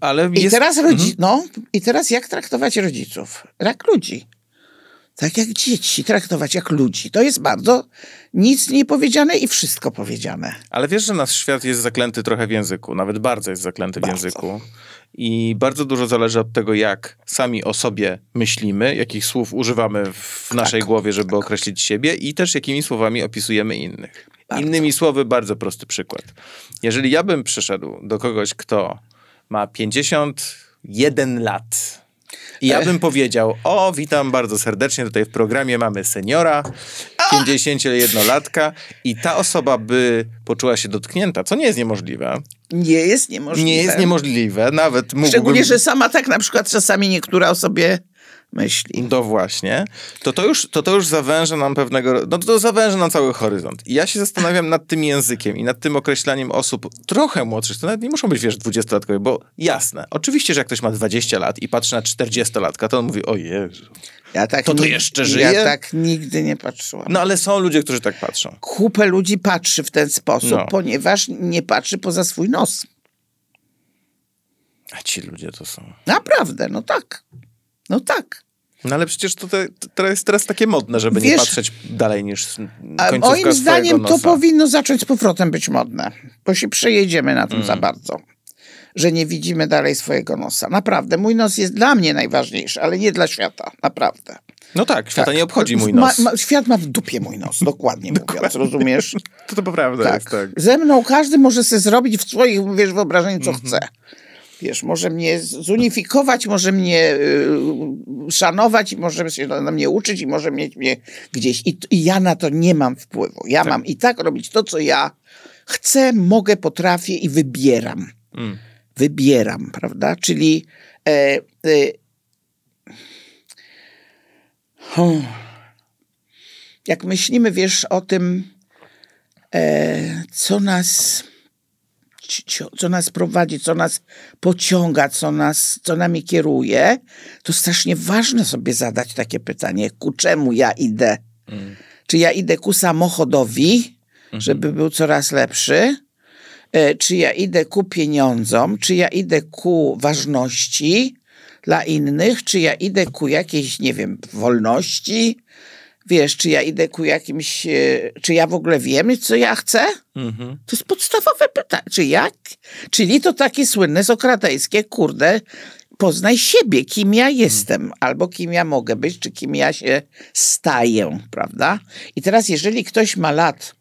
Ale I jest... teraz rodzi... no, i teraz jak traktować rodziców? Jak ludzi. Tak jak dzieci, traktować jak ludzi. To jest bardzo nic nie powiedziane i wszystko powiedziane. Ale wiesz, że nasz świat jest zaklęty trochę w języku, nawet bardzo jest zaklęty w Bardzo. języku. I bardzo dużo zależy od tego, jak sami o sobie myślimy, jakich słów używamy w Tak, naszej głowie, żeby określić siebie i też jakimi słowami opisujemy innych. Bardzo. Innymi słowy, bardzo prosty przykład. Jeżeli ja bym przyszedł do kogoś, kto ma 51 lat i ja bym powiedział, o, witam bardzo serdecznie, tutaj w programie mamy seniora, 51-latka i ta osoba by poczuła się dotknięta, co nie jest niemożliwe. Nie jest niemożliwe. Nie jest niemożliwe, nawet mógłbym... Szczególnie, że sama tak na przykład czasami niektóra o sobie myśli. To właśnie. To to już, to to już zawęża nam pewnego... No to zawęża nam cały horyzont. I ja się zastanawiam nad tym językiem i nad tym określaniem osób trochę młodszych. To nawet nie muszą być, wiesz, 20-latkowie, bo jasne. Oczywiście, że jak ktoś ma 20 lat i patrzy na 40-latka, to on mówi, o Jezu. Ja tak To to jeszcze żyje? Ja tak nigdy nie patrzyłam. No ale są ludzie, którzy tak patrzą. Kupę ludzi patrzy w ten sposób, No. ponieważ nie patrzy poza swój nos. A ci ludzie to są... Naprawdę, no tak. No tak. No ale przecież to, te, to jest teraz takie modne, żeby nie Wiesz, patrzeć dalej niż końcówka moim zdaniem swojego to nosa. powinno zacząć z powrotem być modne, bo się przejedziemy na tym Mm. za bardzo, że nie widzimy dalej swojego nosa. Naprawdę, mój nos jest dla mnie najważniejszy, ale nie dla świata, naprawdę. No tak, świata Tak. nie obchodzi mój Ma- nos. Ma, świat ma w dupie mój nos, dokładnie mówiąc, rozumiesz? To to prawda Tak. jest, tak. Ze mną każdy może sobie zrobić w swoich, wiesz, wyobrażeniu, co Mhm. chce. Wiesz, może mnie zunifikować, może mnie y, szanować, i może się na mnie uczyć i może mieć mnie gdzieś. I, I ja na to nie mam wpływu. Ja mam i tak robić to, co ja chcę, mogę, potrafię i wybieram. Mm. Wybieram, prawda? Czyli e, e, jak myślimy, wiesz, o tym, e, co nas co nas prowadzi, co nas pociąga, co, nas, co nami kieruje, to strasznie ważne sobie zadać takie pytanie, ku czemu ja idę? Czy ja idę ku samochodowi, żeby był coraz lepszy? E, Czy ja idę ku pieniądzom? Czy ja idę ku ważności dla innych? Czy ja idę ku jakiejś, nie wiem, wolności? Wiesz, czy ja idę ku jakimś, e, czy ja w ogóle wiem, co ja chcę? Mhm. To jest podstawowe pytanie. Czy jak? Czyli to takie słynne sokratejskie, kurde, poznaj siebie, kim ja jestem, albo kim ja mogę być, czy kim ja się staję, prawda? I teraz, jeżeli ktoś ma lat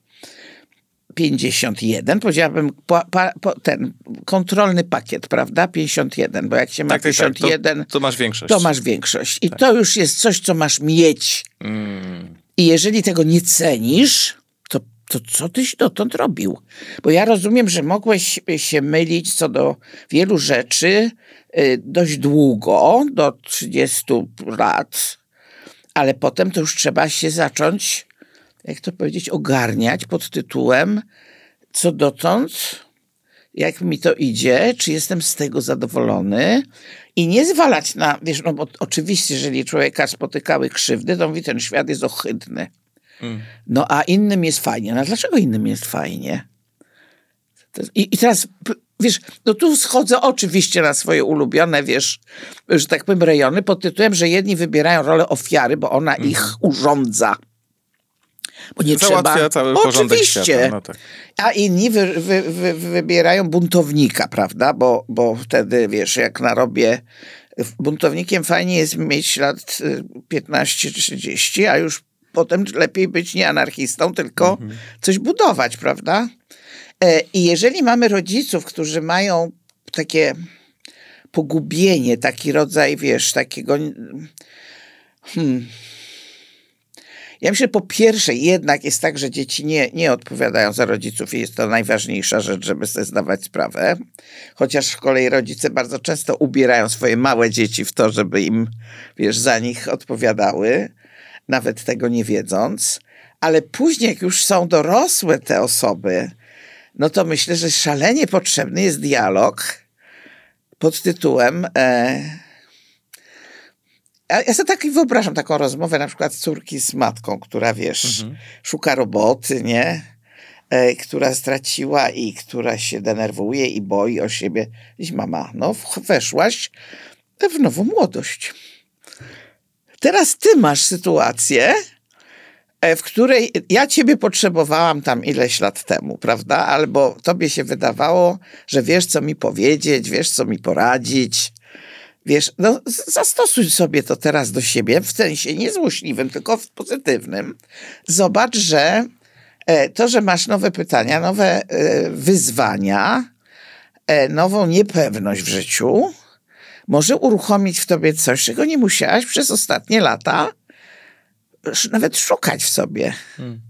51, powiedziałabym po, pa, ten kontrolny pakiet, prawda? 51, bo jak się ma Tak, tak, tak. 51, To, to masz większość. to masz większość. I to już jest coś, co masz mieć. Mm. I jeżeli tego nie cenisz, to, to co tyś dotąd robił? Bo ja rozumiem, że mogłeś się mylić co do wielu rzeczy y, dość długo, do 30 lat, ale potem to już trzeba się zacząć, jak to powiedzieć, ogarniać pod tytułem co dotąd, jak mi to idzie, czy jestem z tego zadowolony i nie zwalać na, wiesz, no bo oczywiście, jeżeli człowieka spotykały krzywdy, to mówi, ten świat jest ohydny. No a innym jest fajnie. No a dlaczego innym jest fajnie? I, I teraz, wiesz, no tu schodzę oczywiście na swoje ulubione, wiesz, że tak powiem, rejony pod tytułem, że jedni wybierają rolę ofiary, bo ona ich urządza. Bo nie Załatwia trzeba... cały porządek Oczywiście. świata. No tak. A inni wy, wy, wy, wybierają buntownika, prawda? Bo, bo wtedy, wiesz, jak narobię... Buntownikiem fajnie jest mieć lat y, 15-30, a już potem lepiej być nie anarchistą, tylko coś budować, prawda? E, I jeżeli mamy rodziców, którzy mają takie pogubienie, taki rodzaj, wiesz, takiego... Hmm, Ja myślę, po pierwsze, jednak jest tak, że dzieci nie, nie odpowiadają za rodziców i jest to najważniejsza rzecz, żeby sobie zdawać sprawę. Chociaż z kolei rodzice bardzo często ubierają swoje małe dzieci w to, żeby im, wiesz, za nich odpowiadały, nawet tego nie wiedząc. Ale później, jak już są dorosłe te osoby, no to myślę, że szalenie potrzebny jest dialog pod tytułem. E, ja sobie tak wyobrażam taką rozmowę na przykład córki z matką, która wiesz, mhm. szuka roboty, nie? E, która straciła i która się denerwuje i boi o siebie. I mama, no weszłaś w nową młodość. Teraz ty masz sytuację, e, w której ja ciebie potrzebowałam tam ileś lat temu, prawda? Albo tobie się wydawało, że wiesz, co mi powiedzieć, wiesz, co mi poradzić. Wiesz, no zastosuj sobie to teraz do siebie w sensie nie złośliwym, tylko w pozytywnym. Zobacz, że e, to, że masz nowe pytania, nowe e, wyzwania, nową niepewność w życiu, może uruchomić w tobie coś, czego nie musiałaś przez ostatnie lata nawet szukać w sobie. Hmm.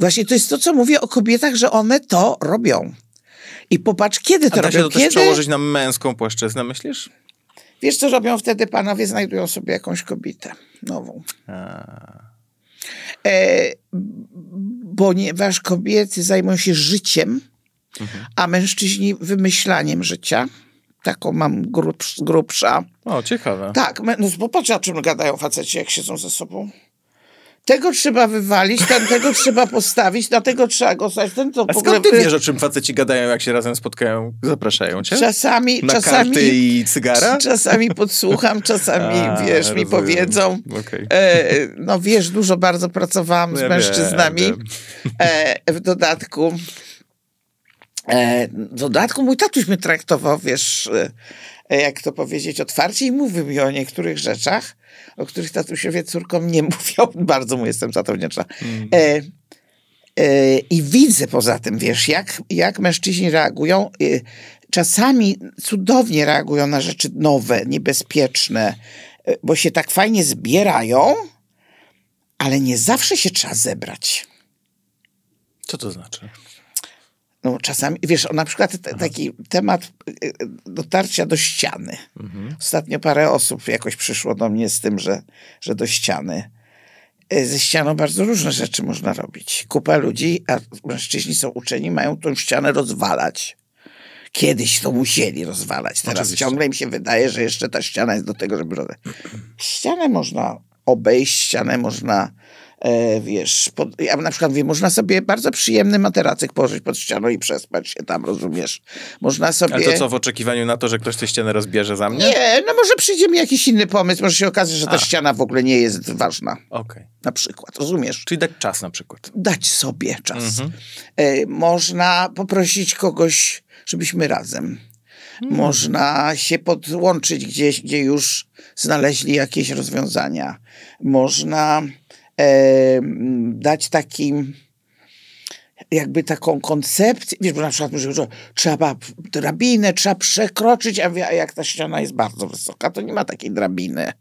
Właśnie to jest to, co mówię o kobietach, że one to robią. I popatrz, kiedy to A da robią. się to kiedy... też przełożyć na męską płaszczyznę, myślisz? Wiesz, co robią wtedy panowie? Znajdują sobie jakąś kobietę nową. A. E, ponieważ kobiety zajmują się życiem, mhm. a mężczyźni wymyślaniem życia taką mam grubsz, grubsza. O, ciekawe. Tak, no popatrz, o czym gadają faceci, jak siedzą ze sobą. Tego trzeba wywalić, ten, tego trzeba postawić, na tego trzeba go stać. Ten to A skąd ty wiesz, o czym faceci gadają, jak się razem spotkają, zapraszają cię? Czasami, na czasami, karty i cygara? Czasami podsłucham, czasami, A, wiesz, rozumiem. mi powiedzą. Okay. E, no wiesz, dużo bardzo pracowałam no ja z mężczyznami. Wiem, wiem. E, w dodatku E, w dodatku mój tatuś mnie traktował, wiesz, e, jak to powiedzieć, otwarcie i mówił mi o niektórych rzeczach, o których tatusiowie córkom nie mówią. Bardzo mu jestem za to wdzięczna. Mm. E, e, I widzę poza tym, wiesz, jak, jak mężczyźni reagują. E, czasami cudownie reagują na rzeczy nowe, niebezpieczne, e, bo się tak fajnie zbierają, ale nie zawsze się trzeba zebrać. Co to znaczy? No, czasami, wiesz, na przykład taki temat y, y, dotarcia do ściany. Mhm. Ostatnio parę osób jakoś przyszło do mnie z tym, że, że do ściany. Y, ze ścianą bardzo różne rzeczy można robić. Kupa ludzi, a mężczyźni są uczeni, mają tą ścianę rozwalać. Kiedyś to musieli rozwalać. Teraz Oczywiście. ciągle im się wydaje, że jeszcze ta ściana jest do tego, żeby... Ścianę można obejść, ścianę można e, wiesz, pod, ja na przykład wiem, można sobie bardzo przyjemny materacyk położyć pod ścianą i przespać się tam, rozumiesz? Można sobie... Ale to co, w oczekiwaniu na to, że ktoś tę ścianę rozbierze za mnie? Nie, no może przyjdzie mi jakiś inny pomysł, może się okazać, że ta A. ściana w ogóle nie jest ważna. Okej. Okay. Na przykład, rozumiesz? Czyli dać czas na przykład. Dać sobie czas. Mhm. E, można poprosić kogoś, żebyśmy razem. Hmm. Można się podłączyć gdzieś, gdzie już znaleźli jakieś rozwiązania. Można dać taki jakby taką koncepcję, wiesz, bo na przykład że trzeba drabinę, trzeba przekroczyć, a jak ta ściana jest bardzo wysoka, to nie ma takiej drabiny.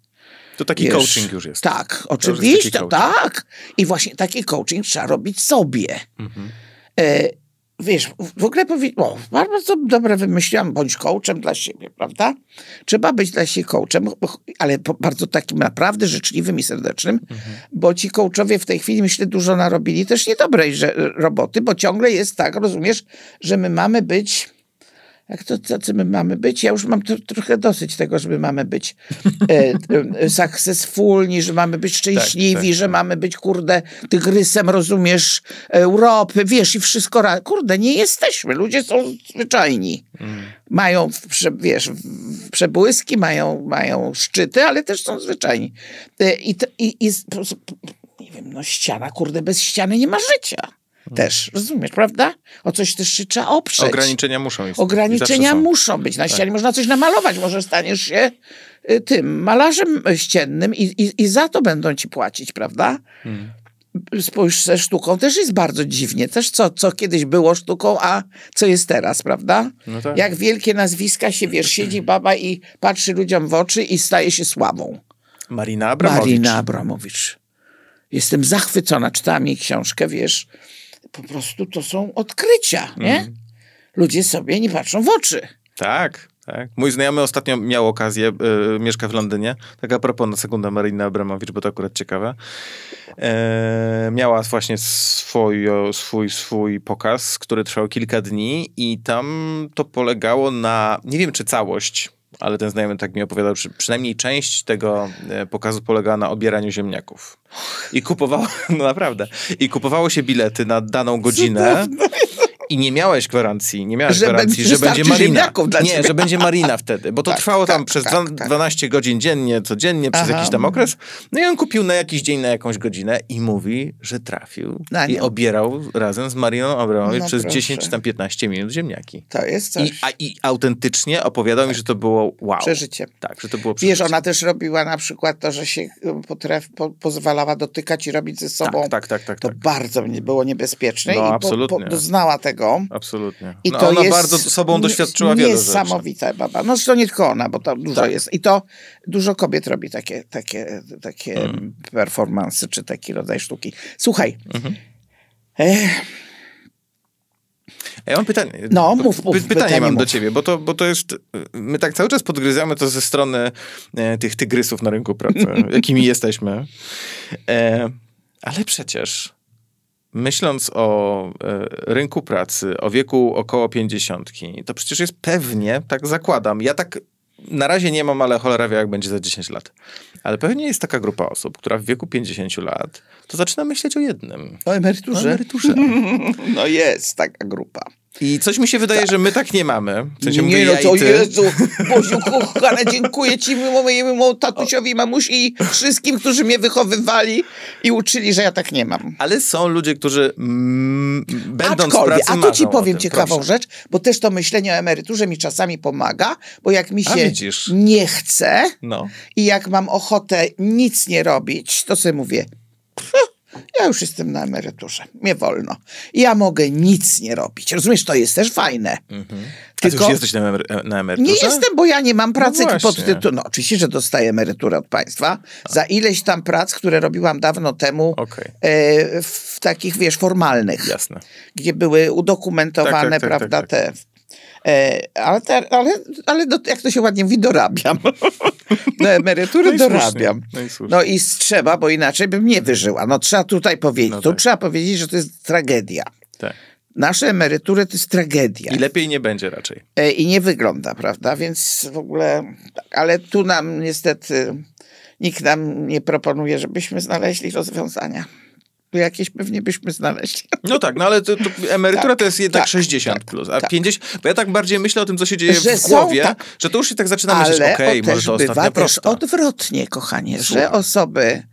To taki wiesz, coaching już jest. Tak, oczywiście, tak. I właśnie taki coaching trzeba robić sobie. Mhm. E, wiesz, w ogóle powiedział, bardzo dobre wymyśliłam, bądź coachem dla siebie, prawda? Trzeba być dla siebie coachem, ale bardzo takim naprawdę życzliwym i serdecznym, mhm. bo ci coachowie w tej chwili, myślę, dużo narobili też niedobrej roboty, bo ciągle jest tak, rozumiesz, że my mamy być jak to tacy my mamy być? Ja już mam to, trochę dosyć tego, żeby mamy być e, e, successfulni, że mamy być szczęśliwi, tak, tak, że tak. mamy być, kurde, tygrysem, rozumiesz, Europy, wiesz, i wszystko. Kurde, nie jesteśmy. Ludzie są zwyczajni. Mm. Mają, wiesz, przebłyski, mają, mają szczyty, ale też są zwyczajni. E, I, i, i nie wiem, no ściana, kurde, bez ściany nie ma życia też, rozumiesz, prawda? O coś też się trzeba oprzeć. Ograniczenia muszą istnieć. Ograniczenia muszą być. Na tak. ścianie można coś namalować, może staniesz się y, tym malarzem ściennym i, i, i za to będą ci płacić, prawda? Hmm. Spójrz, ze sztuką też jest bardzo dziwnie. Też co, co kiedyś było sztuką, a co jest teraz, prawda? No tak. Jak wielkie nazwiska się, wiesz, siedzi baba i patrzy ludziom w oczy i staje się sławą. Marina Abramowicz. Marina Abramowicz Jestem zachwycona, czytałam jej książkę, wiesz, po prostu to są odkrycia, nie? Mhm. Ludzie sobie nie patrzą w oczy. Tak, tak. Mój znajomy ostatnio miał okazję, y, mieszka w Londynie, tak a propos na sekundę Marina Abramowicz, bo to akurat ciekawe. E, miała właśnie swój, swój, swój pokaz, który trwał kilka dni i tam to polegało na, nie wiem czy całość, ale ten znajomy tak mi opowiadał, przy, przynajmniej część tego e, pokazu polegała na obieraniu ziemniaków. I kupowało, no naprawdę, i kupowało się bilety na daną godzinę. I nie miałeś gwarancji, nie miałeś Że gwarancji, będzie- że będzie marina. Nie, ciebie. że będzie marina wtedy, bo to Tak, trwało tam tak, przez tak, dwa- tak. 12 godzin dziennie, codziennie, przez Aha. jakiś tam okres. No i on kupił na jakiś dzień, na jakąś godzinę i mówi, że trafił Na i obierał razem z Mariną Abramowicz No przez proszę. 10 czy tam 15 minut ziemniaki. To jest coś. I, a, I autentycznie opowiadał mi, że to było wow. Przeżycie. Tak, że to było przeżycie. Wiesz, ona też robiła na przykład to, że się y, potraf, po, pozwalała dotykać i robić ze sobą. Tak, tak, tak, tak. To tak. bardzo było niebezpieczne No, i po, po, doznała tego. Absolutnie. I no, to ona jest bardzo sobą doświadczyła wielu rzeczy. Niesamowita baba. No to nie tylko ona, bo to dużo Tak. jest. I to dużo kobiet robi takie, takie, takie Mm. czy taki rodzaj sztuki. Słuchaj. Mhm. Ech, Ja mam pytanie. No, mów, mów, Py- pytanie, pytanie mam do mów. ciebie, bo to, bo to jest. My tak cały czas podgryzamy to ze strony e, tych tygrysów na rynku pracy, jakimi jesteśmy. E, ale przecież myśląc o e, rynku pracy, o wieku około pięćdziesiątki, to przecież jest pewnie, tak zakładam. Ja tak na razie nie mam, ale cholera wie, jak będzie za 10 lat. Ale pewnie jest taka grupa osób, która w wieku 50 lat to zaczyna myśleć o jednym. o emeryturze. O emeryturze. No jest taka grupa. I coś mi się wydaje, że my tak nie mamy. W sensie nie, no ja to. Jezu, Boziu kochana, dziękuję ci mojemu tatusiowi, mamusi i wszystkim, którzy mnie wychowywali i uczyli, że ja tak nie mam. Ale są ludzie, którzy mm, będąc w Aczkolwiek, pracy a tu ci powiem tym. ciekawą Proszę. rzecz, bo też to myślenie o emeryturze mi czasami pomaga, bo jak mi się nie chce No. i jak mam ochotę nic nie robić, to sobie mówię, "Pff, ja już jestem na emeryturze, mnie wolno. Ja mogę nic nie robić. Rozumiesz, to jest też fajne. Mhm. A ty Tylko- już jesteś na, emery- na emeryturze? Nie jestem, bo ja nie mam pracy No pod tytułem. No oczywiście, że dostaję emeryturę od państwa za ileś tam prac, które robiłam dawno temu Okej. e, w takich, wiesz, formalnych, Jasne. gdzie były udokumentowane, Tak, tak, tak, prawda, tak, te. E, ale te, ale, ale do, jak to się ładnie mówi, dorabiam. Na emeryturę No słusznie, dorabiam. no. No i trzeba, bo inaczej bym nie wyżyła. No trzeba tutaj powiedzieć. No tu tak. trzeba powiedzieć, że to jest tragedia. Tak. Nasze emerytury to jest tragedia. I lepiej nie będzie raczej. E, I nie wygląda, prawda? Więc w ogóle, tak, ale tu nam niestety nikt nam nie proponuje, żebyśmy znaleźli rozwiązania. Jakieś pewnie byśmy znaleźli. No tak, no ale to, to emerytura Tak, to jest jednak tak, 60 tak, plus, a tak. 50, bo ja tak bardziej myślę o tym, co się dzieje Że w głowie, tak. że to już się tak zaczyna myśleć, Ale okej, o, może to ostatnia prosta. odwrotnie, kochanie, że osoby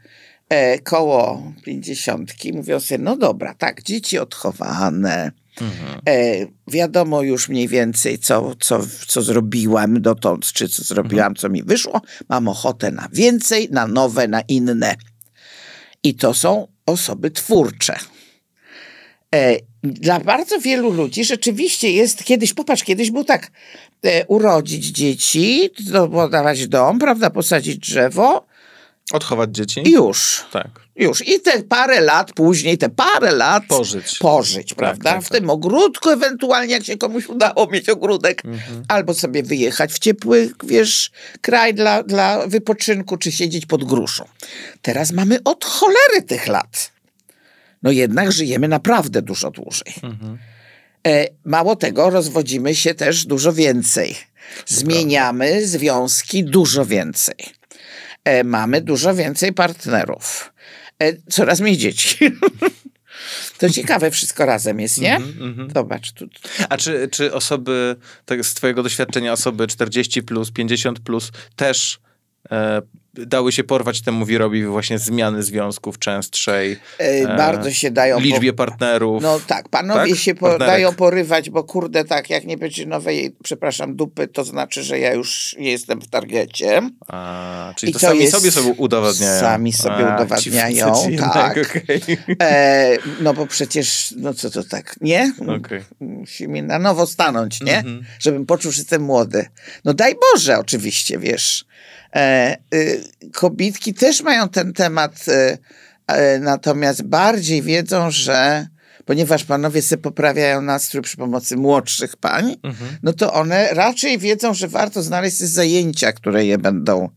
e, koło pięćdziesiątki mówią sobie, no dobra, tak, dzieci odchowane, Mhm. E, wiadomo już mniej więcej, co, co, co zrobiłam dotąd, czy co zrobiłam, Mhm. co mi wyszło. Mam ochotę na więcej, na nowe, na inne. I to są osoby twórcze. E, dla bardzo wielu ludzi rzeczywiście jest, kiedyś, popatrz, kiedyś był tak, e, urodzić dzieci, podawać dom, prawda, posadzić drzewo Odchować dzieci? i już. Tak. Już. I te parę lat później, te parę lat Pożyć. pożyć, prawda? tak, w tak. tym ogródku, ewentualnie jak się komuś udało mieć ogródek, Mhm. albo sobie wyjechać w ciepły, wiesz, kraj dla, dla wypoczynku, czy siedzieć pod gruszą. Teraz mamy od cholery tych lat. No jednak żyjemy naprawdę dużo dłużej. Mhm. E, mało tego, rozwodzimy się też dużo więcej. Zmieniamy związki dużo więcej. E, mamy dużo więcej partnerów. E, coraz mniej dzieci. to ciekawe wszystko razem jest, nie? Mhm, mhm. Zobacz, tu, A czy, czy osoby, tak z twojego doświadczenia, osoby 40 plus, 50 plus też dały się porwać temu wirowi właśnie zmiany związków częstszej, e, E, bardzo się dają... po- liczbie partnerów? No tak, panowie tak? się po, dają porywać, bo kurde, tak, jak nie będzie nowej, przepraszam, dupy, to znaczy, że ja już nie jestem w targecie. A, czyli I to, to sami jest- sobie sobie udowadniają. sami sobie A, udowadniają, tak. jednak, okej. E, no bo przecież, no co to tak, nie? Okej. Musimy na nowo stanąć, nie? Mhm. Żebym poczuł, że jestem młody. No daj Boże, oczywiście, wiesz. E, y, kobitki też mają ten temat e, E, natomiast bardziej wiedzą, że ponieważ panowie sobie poprawiają nastrój przy pomocy młodszych pań, mhm. no to one raczej wiedzą, że warto znaleźć zajęcia, które je będą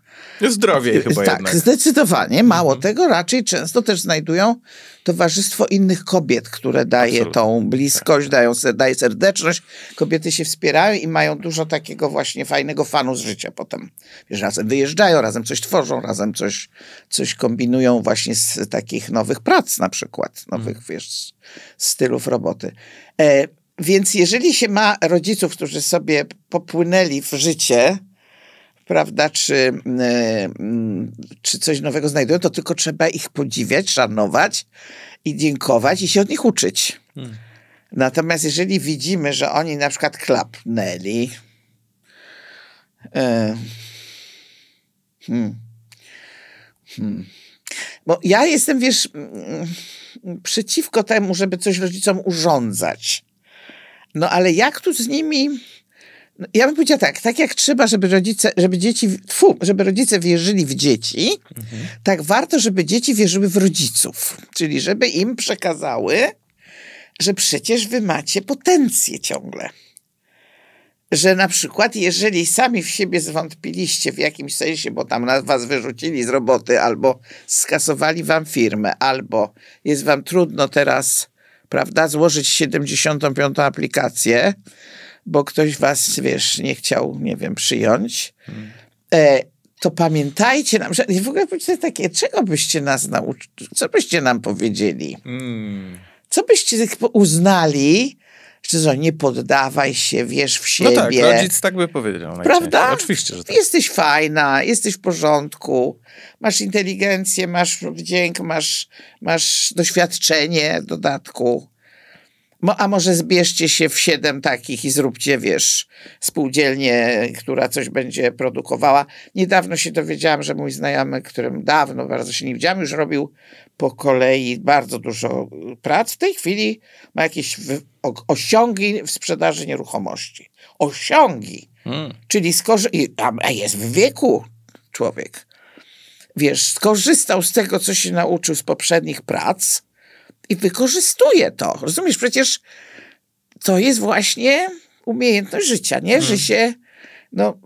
Zdrowiej chyba Tak, jednak. zdecydowanie. Mało mhm. tego, raczej często też znajdują towarzystwo innych kobiet, które daje Absolutnie. tą bliskość, tak. dają, daje serdeczność. Kobiety się wspierają i mają dużo takiego właśnie fajnego fanu z życia potem. Wiesz, razem wyjeżdżają, razem coś tworzą, razem coś, coś kombinują właśnie z takich nowych prac na przykład, nowych, mhm. wiesz, stylów roboty. E, więc jeżeli się ma rodziców, którzy sobie popłynęli w życie, prawda, czy, e, czy coś nowego znajdują, to tylko trzeba ich podziwiać, szanować i dziękować i się od nich uczyć. Hmm. Natomiast jeżeli widzimy, że oni na przykład klapnęli, e, hmm, hmm. Bo ja jestem, wiesz, przeciwko temu, żeby coś rodzicom urządzać. No ale jak tu z nimi ja bym powiedziała tak, tak jak trzeba, żeby rodzice, żeby dzieci, tfu, żeby rodzice wierzyli w dzieci, mhm. tak warto, żeby dzieci wierzyły w rodziców. Czyli żeby im przekazały, że przecież wy macie potencję ciągle. Że na przykład, jeżeli sami w siebie zwątpiliście w jakimś sensie, bo tam was wyrzucili z roboty, albo skasowali wam firmę, albo jest wam trudno teraz, prawda, złożyć 75. aplikację, bo ktoś was, wiesz, nie chciał, nie wiem, przyjąć, hmm. e, to pamiętajcie nam, że w ogóle powiedzcie takie, czego byście nas nauczyli, co byście nam powiedzieli? Hmm. Co byście uznali, że co, nie poddawaj się, wierz w siebie. No tak, rodzic tak by powiedział. Prawda? Oczywiście, że tak. Jesteś fajna, jesteś w porządku, masz inteligencję, masz wdzięk, masz, masz doświadczenie w dodatku. A może zbierzcie się w siedem takich i zróbcie, wiesz, spółdzielnię, która coś będzie produkowała. Niedawno się dowiedziałam, że mój znajomy, którym dawno bardzo się nie widziałam, już robił po kolei bardzo dużo prac. W tej chwili ma jakieś osiągi w sprzedaży nieruchomości. Osiągi. Hmm. Czyli skorzy- a jest w wieku człowiek. Wiesz, skorzystał z tego, co się nauczył z poprzednich prac i wykorzystuje to. Rozumiesz? Przecież to jest właśnie umiejętność życia, nie? Że hmm. się, no,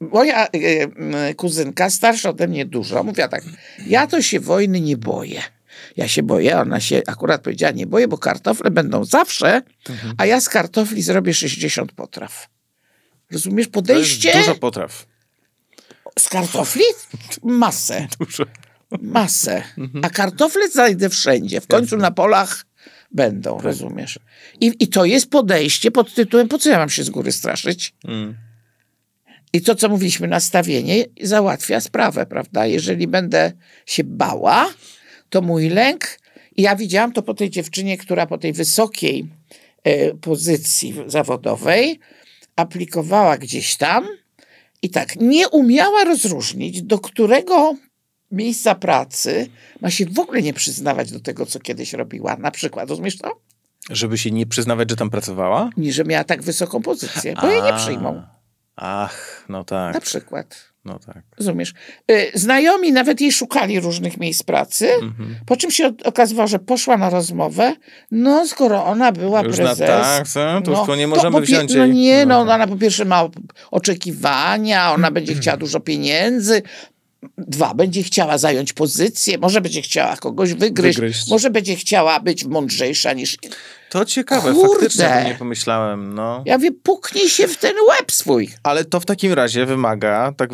moja y, kuzynka, starsza ode mnie dużo, mówiła tak, ja to się wojny nie boję. Ja się boję, ona się akurat powiedziała, nie boję, bo kartofle będą zawsze, mhm. a ja z kartofli zrobię 60 potraw. Rozumiesz? Podejście... dużo potraw. Z kartofli? Masę. Dużo masę. A kartofle znajdę wszędzie. W końcu na polach będą, tak. rozumiesz? I, I to jest podejście pod tytułem, po co ja mam się z góry straszyć? Mm. I to, co mówiliśmy, nastawienie załatwia sprawę, prawda? Jeżeli będę się bała, to mój lęk, ja widziałam to po tej dziewczynie, która po tej wysokiej e, pozycji zawodowej aplikowała gdzieś tam i tak nie umiała rozróżnić, do którego miejsca pracy ma się w ogóle nie przyznawać do tego, co kiedyś robiła. Na przykład, rozumiesz to? Żeby się nie przyznawać, że tam pracowała? Nie, że miała tak wysoką pozycję, bo jej nie przyjmą. Ach, no tak. Na przykład. No tak. Rozumiesz? Y, znajomi nawet jej szukali różnych miejsc pracy, mhm. po czym się okazywało, że poszła na rozmowę. No, skoro ona była już prezes... Na tak, co? to no, już nie możemy wziąć No nie, no, no ona po pierwsze ma oczekiwania, ona będzie chciała dużo pieniędzy, Dwa, będzie chciała zająć pozycję, może będzie chciała kogoś wygryźć, wygryźć. może będzie chciała być mądrzejsza niż... To ciekawe, Kurde. faktycznie nie pomyślałem. No. Ja wie, puknij się w ten łeb swój. Ale to w takim razie wymaga, tak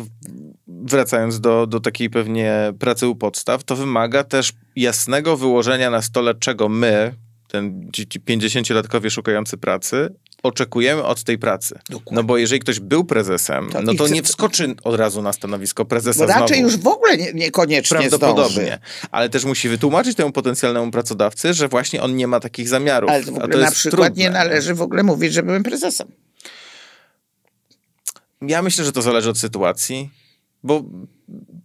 wracając do, do takiej pewnie pracy u podstaw, to wymaga też jasnego wyłożenia na stole, czego my, ten ci 50-latkowie szukający pracy, oczekujemy od tej pracy. Dokładnie. No bo jeżeli ktoś był prezesem, to no to chce... nie wskoczy od razu na stanowisko prezesa bo raczej znowu. już w ogóle nie, niekoniecznie Prawdopodobnie. Zdąży. Ale też musi wytłumaczyć temu potencjalnemu pracodawcy, że właśnie on nie ma takich zamiarów. Ale w ogóle na przykład trudne. nie należy w ogóle mówić, że byłem prezesem. Ja myślę, że to zależy od sytuacji, bo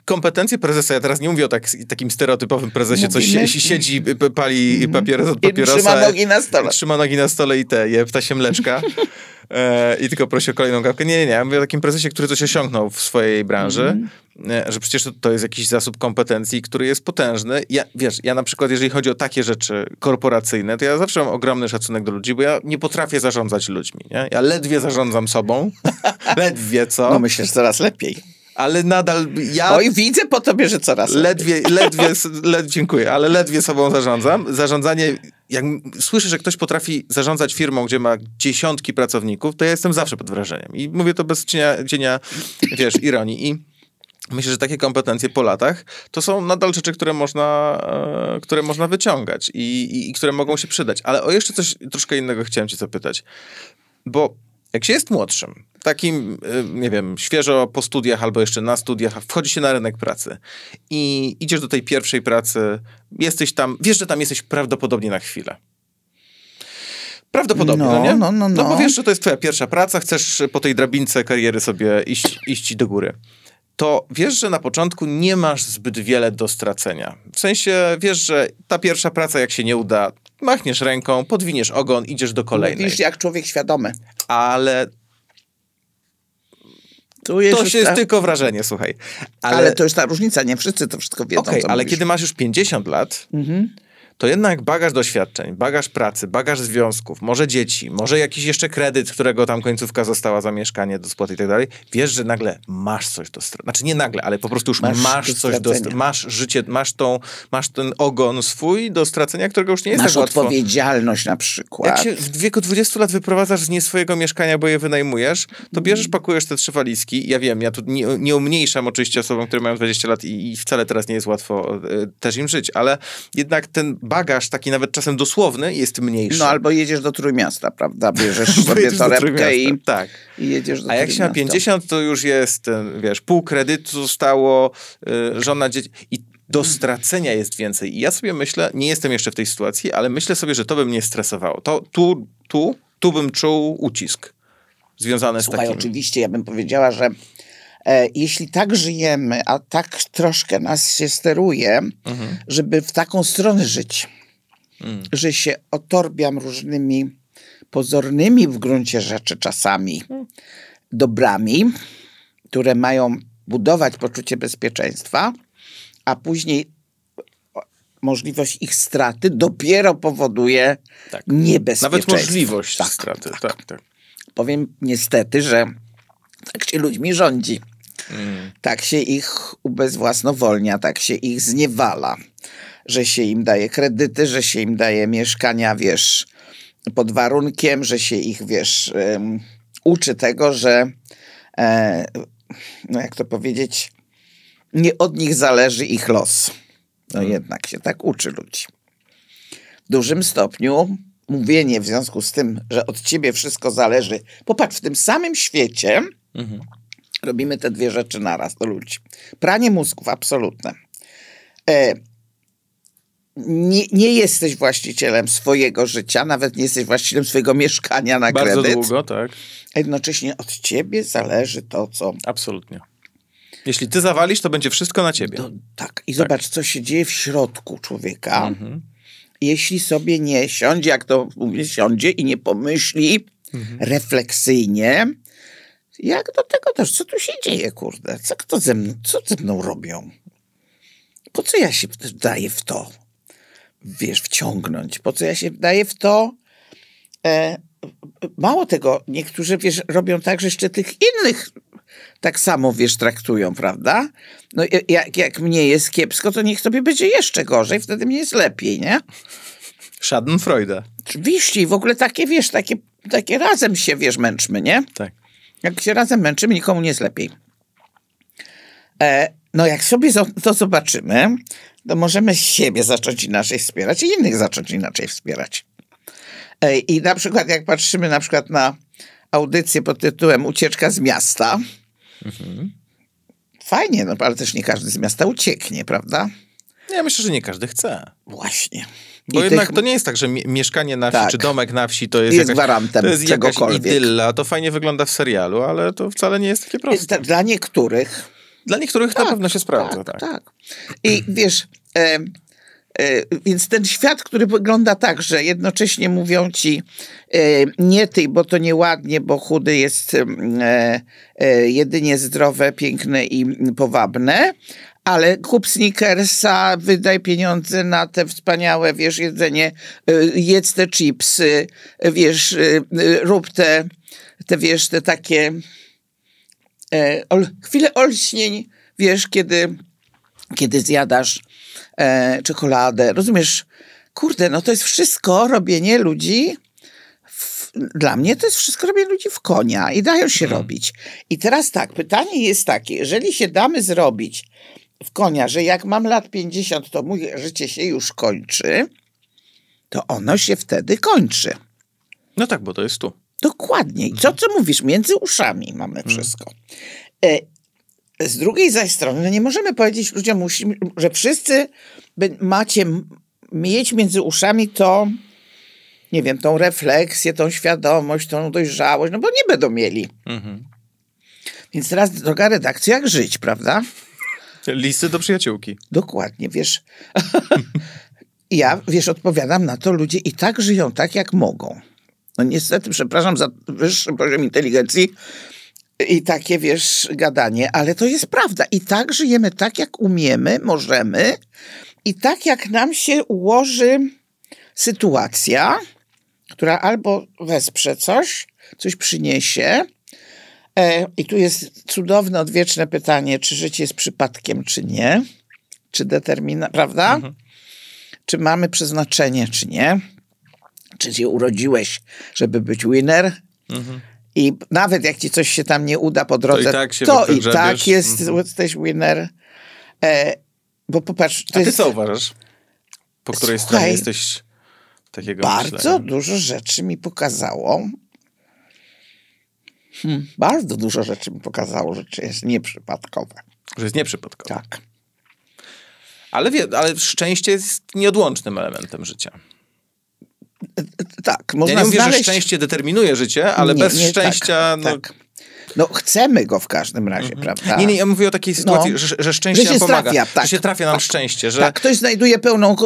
kompetencje prezesa, ja teraz nie mówię o tak, takim stereotypowym prezesie, co siedzi, pali mhm. papieros od papierosa. I trzyma nogi na stole. Trzyma nogi na stole i te, je ptasie mleczka. e, i tylko prosi o kolejną kawkę. Nie, nie, nie. Ja mówię o takim prezesie, który coś osiągnął w swojej branży, mm -hmm. że przecież to, to, jest jakiś zasób kompetencji, który jest potężny. Ja, wiesz, ja na przykład, jeżeli chodzi o takie rzeczy korporacyjne, to ja zawsze mam ogromny szacunek do ludzi, bo ja nie potrafię zarządzać ludźmi, nie? Ja ledwie zarządzam sobą. ledwie, co? No myślę, że coraz lepiej ale nadal ja... Oj, widzę po tobie, że coraz ledwie, ledwie, led, dziękuję, ale ledwie sobą zarządzam. Zarządzanie, jak słyszę, że ktoś potrafi zarządzać firmą, gdzie ma dziesiątki pracowników, to ja jestem zawsze pod wrażeniem. I mówię to bez cienia, cienia wiesz, ironii. I myślę, że takie kompetencje po latach to są nadal rzeczy, które można, e, które można wyciągać i, i, i które mogą się przydać. Ale o jeszcze coś troszkę innego chciałem cię zapytać. Bo jak się jest młodszym, takim, y, nie wiem, świeżo po studiach albo jeszcze na studiach, wchodzi się na rynek pracy i idziesz do tej pierwszej pracy, jesteś tam, wiesz, że tam jesteś prawdopodobnie na chwilę. Prawdopodobnie, no, no nie? No, no, no. no bo wiesz, że to jest twoja pierwsza praca, chcesz po tej drabince kariery sobie iść, iść do góry to wiesz, że na początku nie masz zbyt wiele do stracenia. W sensie wiesz, że ta pierwsza praca, jak się nie uda, machniesz ręką, podwiniesz ogon, idziesz do kolejnej. Mówisz jak człowiek świadomy. Ale to jest ta... tylko wrażenie, słuchaj. Ale... ale... to jest ta różnica, nie wszyscy to wszystko wiedzą. Okay, ale mówisz. kiedy masz już 50 lat, mhm to jednak bagaż doświadczeń, bagaż pracy, bagaż związków, może dzieci, może jakiś jeszcze kredyt, którego tam końcówka została za mieszkanie do spłaty i tak dalej, wiesz, że nagle masz coś do stracenia. Znaczy nie nagle, ale po prostu już masz, masz coś do stracenia. Masz życie, masz, tą, masz ten ogon swój do stracenia, którego już nie jest masz tak łatwo. Masz odpowiedzialność na przykład. Jak się w wieku 20 lat wyprowadzasz z nie swojego mieszkania, bo je wynajmujesz, to bierzesz, pakujesz te trzy walizki. Ja wiem, ja tu nie, nie umniejszam oczywiście osobom, które mają 20 lat i, i wcale teraz nie jest łatwo y, też im żyć, ale jednak ten bagaż taki nawet czasem dosłowny jest mniejszy. No albo jedziesz do Trójmiasta, prawda? Bierzesz sobie torebkę i, tak. i jedziesz do A jak się ma 50, to już jest, wiesz, pół kredytu zostało, y, żona, dzieci i do stracenia jest więcej. I ja sobie myślę, nie jestem jeszcze w tej sytuacji, ale myślę sobie, że to by mnie stresowało. To tu, tu, tu bym czuł ucisk związany Słuchaj, z takim. oczywiście, ja bym powiedziała, że E, jeśli tak żyjemy, a tak troszkę nas się steruje, mhm. żeby w taką stronę żyć, mhm. że się otorbiam różnymi pozornymi w gruncie rzeczy czasami mhm. dobrami, które mają budować poczucie bezpieczeństwa, a później możliwość ich straty dopiero powoduje tak. niebezpieczeństwo. Nawet możliwość tak, straty. Tak. tak, tak. Powiem niestety, że tak się ludźmi rządzi. Mm. Tak się ich ubezwłasnowolnia, tak się ich zniewala, że się im daje kredyty, że się im daje mieszkania, wiesz, pod warunkiem, że się ich, wiesz, um, uczy tego, że e, no jak to powiedzieć, nie od nich zależy ich los. No mm. jednak się tak uczy ludzi. W dużym stopniu mówienie w związku z tym, że od ciebie wszystko zależy. Popatrz, w tym samym świecie mhm robimy te dwie rzeczy naraz do ludzi. Pranie mózgów, absolutne. E, nie, nie, jesteś właścicielem swojego życia, nawet nie jesteś właścicielem swojego mieszkania na Bardzo kredyt. Bardzo długo, tak. A jednocześnie od ciebie zależy to, co... Absolutnie. Jeśli ty zawalisz, to będzie wszystko na ciebie. Tak. I tak. zobacz, co się dzieje w środku człowieka. Mhm. Jeśli sobie nie siądzie, jak to mówię, siądzie i nie pomyśli mhm. refleksyjnie, jak do tego też, co tu się dzieje, kurde? Co, kto ze mną, co ze mną robią? Po co ja się daję w to? Wiesz, wciągnąć. Po co ja się daję w to? E, mało tego, niektórzy, wiesz, robią tak, że jeszcze tych innych tak samo, wiesz, traktują, prawda? No jak, jak mnie jest kiepsko, to niech sobie będzie jeszcze gorzej, wtedy mnie jest lepiej, nie? Schadenfreude. Oczywiście i w ogóle takie, wiesz, takie, takie razem się, wiesz, męczmy, nie? Tak. Jak się razem męczymy, nikomu nie jest lepiej. E, no jak sobie to zobaczymy, to możemy siebie zacząć inaczej wspierać i innych zacząć inaczej wspierać. E, I na przykład jak patrzymy na przykład na audycję pod tytułem Ucieczka z miasta, mhm. fajnie, no ale też nie każdy z miasta ucieknie, prawda? Ja myślę, że nie każdy chce. Właśnie. Bo I jednak tych... to nie jest tak, że mieszkanie na wsi tak. czy domek na wsi to jest, jest jakaś, gwarantem to jest czegokolwiek. idylla. To fajnie wygląda w serialu, ale to wcale nie jest takie proste. Dla niektórych. Dla niektórych tak, na pewno się sprawdza. Tak, tak. tak. I wiesz, e, E, więc ten świat, który wygląda tak, że jednocześnie mówią ci e, nie ty, bo to nieładnie, bo chudy jest jedynie zdrowe, piękne i powabne, ale kup sneakersa, wydaj pieniądze na te wspaniałe, wiesz, jedzenie, jedz te chipsy, wiesz, rób te, te wiesz, te takie chwile olśnień, wiesz, kiedy, kiedy zjadasz e, czekoladę. Rozumiesz? Kurde, no to jest wszystko robienie ludzi. W, dla mnie to jest wszystko robienie ludzi w konia i dają się hmm. robić. I teraz tak, pytanie jest takie, jeżeli się damy zrobić w konia, że jak mam lat 50, to moje życie się już kończy, to ono się wtedy kończy. No tak, bo to jest tu. Dokładnie. I co, co mówisz? Między uszami mamy hmm. wszystko. E, z drugiej zaś strony no nie możemy powiedzieć ludziom, że wszyscy macie mieć między uszami to, nie wiem, tą refleksję, tą świadomość, tą dojrzałość, no bo nie będą mieli. Mhm. Więc teraz droga redakcja, jak żyć, prawda? Listy do przyjaciółki. Dokładnie, wiesz. ja, wiesz, odpowiadam na to, ludzie i tak żyją tak, jak mogą. No niestety, przepraszam za wyższy poziom inteligencji, i takie, wiesz, gadanie, ale to jest prawda. I tak żyjemy tak, jak umiemy, możemy i tak, jak nam się ułoży sytuacja, która albo wesprze coś, coś przyniesie. E, I tu jest cudowne, odwieczne pytanie, czy życie jest przypadkiem, czy nie. Czy determina, prawda? Mhm. Czy mamy przeznaczenie, czy nie. Czy się urodziłeś, żeby być winner, mhm. I nawet jak ci coś się tam nie uda po drodze, to i tak, to i tak jest, mhm. jesteś winner. E, bo popatrz... A ty jest... co uważasz? Po której Słuchaj, stronie jesteś takiego Bardzo myślenia? dużo rzeczy mi pokazało. Hmm, bardzo dużo rzeczy mi pokazało, że to jest nieprzypadkowe. Że jest nieprzypadkowe. Tak. Ale, wie, ale szczęście jest nieodłącznym elementem życia. Tak, można ja nie mówię, znaleźć... że szczęście determinuje życie, ale nie, bez nie, tak, szczęścia... Tak, no... tak. No chcemy go w każdym razie, mhm. prawda? Nie, nie, ja mówię o takiej sytuacji, no. że, że szczęście że się nam pomaga, trafia, tak, że się trafia nam tak, szczęście. Że... Tak, ktoś znajduje pełną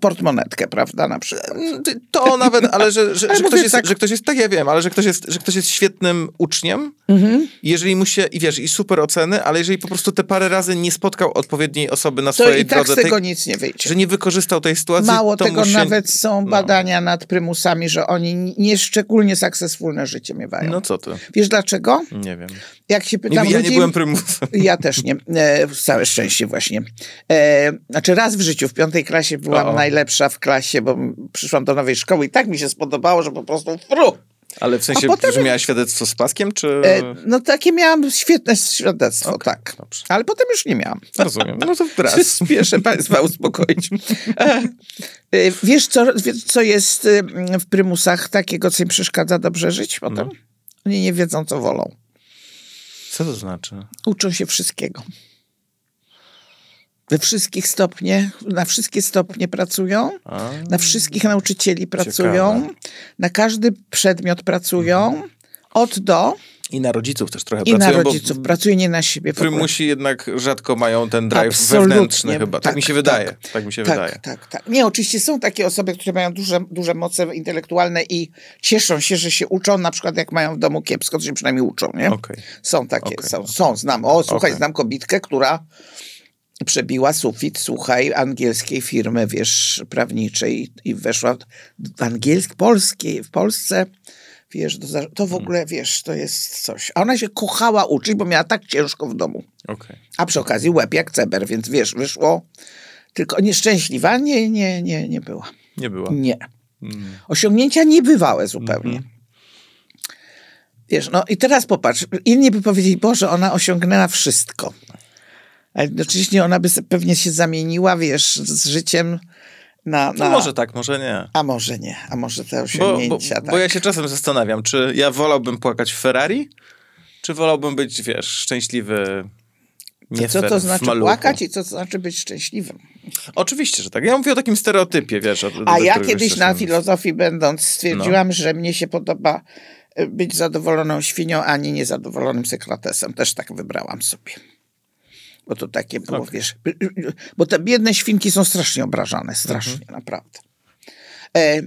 portmonetkę, prawda, na przykład. Mm, to nawet, ale że, że, ale że, ktoś jest, tak. że ktoś jest, tak ja wiem, ale że ktoś jest, że ktoś jest świetnym uczniem, mhm. jeżeli mu się, i wiesz, i super oceny, ale jeżeli po prostu te parę razy nie spotkał odpowiedniej osoby na swojej to i tak z tego tej, nic nie wyjdzie. Że nie wykorzystał tej sytuacji. Mało tego, się... nawet są no. badania no. nad prymusami, że oni nieszczególnie successfulne życie miewają. No co ty? Wiesz dlaczego? Nie wiem. Jak się pytam nie, ja ludzi, nie byłem prymusem. Ja też nie. E, całe szczęście właśnie. E, znaczy raz w życiu, w piątej klasie byłam o. najlepsza w klasie, bo przyszłam do nowej szkoły i tak mi się spodobało, że po prostu fru. Ale w sensie, potem... że miałaś świadectwo z paskiem, czy... E, no takie miałam świetne świadectwo, okay, tak. Dobrze. Ale potem już nie miałam. Rozumiem. No to teraz. Spieszę państwa uspokoić. E, e, wiesz, co, co jest w prymusach takiego, co im przeszkadza dobrze żyć potem? No. Oni nie wiedzą, co wolą. Co to znaczy? Uczą się wszystkiego. We wszystkich stopniach, na wszystkie stopnie pracują, A, na wszystkich nauczycieli pracują, ciekawe. na każdy przedmiot pracują, mhm. od do. I na rodziców też trochę I pracują. I na rodziców, pracuje nie na siebie. Prymusi jednak rzadko mają ten drive Absolutnie. wewnętrzny chyba. Tak, tak mi się wydaje. Tak, tak mi się tak, wydaje. Tak, tak. Nie, oczywiście są takie osoby, które mają duże, duże moce intelektualne i cieszą się, że się uczą, na przykład jak mają w domu kiepsko, to się przynajmniej uczą, nie? Okay. Są takie, okay. są, są, znam. O, słuchaj, okay. znam kobitkę, która przebiła sufit, słuchaj, angielskiej firmy, wiesz, prawniczej i weszła w angielskiej, polskiej, w Polsce Wiesz, to, w hmm. ogóle, wiesz, to jest coś. A ona się kochała uczyć, bo miała tak ciężko w domu. Okay. A przy okazji łeb jak ceber, więc wiesz, wyszło tylko nieszczęśliwa. Nie, nie, nie, nie była. Nie była? Nie. Hmm. Osiągnięcia niebywałe zupełnie. Hmm. Wiesz, no i teraz popatrz, inni by powiedzieli, Boże, ona osiągnęła wszystko. Ale oczywiście ona by pewnie się zamieniła, wiesz, z życiem na, no na... No może tak, może nie. A może nie, a może te osiągnięcia, bo, bo, tak. bo ja się czasem zastanawiam, czy ja wolałbym płakać w Ferrari, czy wolałbym być, wiesz, szczęśliwy nie Co to znaczy płakać i co to znaczy być szczęśliwym? Oczywiście, że tak. Ja mówię o takim stereotypie, wiesz. A ja kiedyś na filozofii będąc stwierdziłam, no. że mnie się podoba e, być zadowoloną świnią, a nie niezadowolonym sekretesem. Też tak wybrałam sobie. Bo to takie było, okay. wiesz, bo te biedne świnki są strasznie obrażane, strasznie, mhm. naprawdę. E,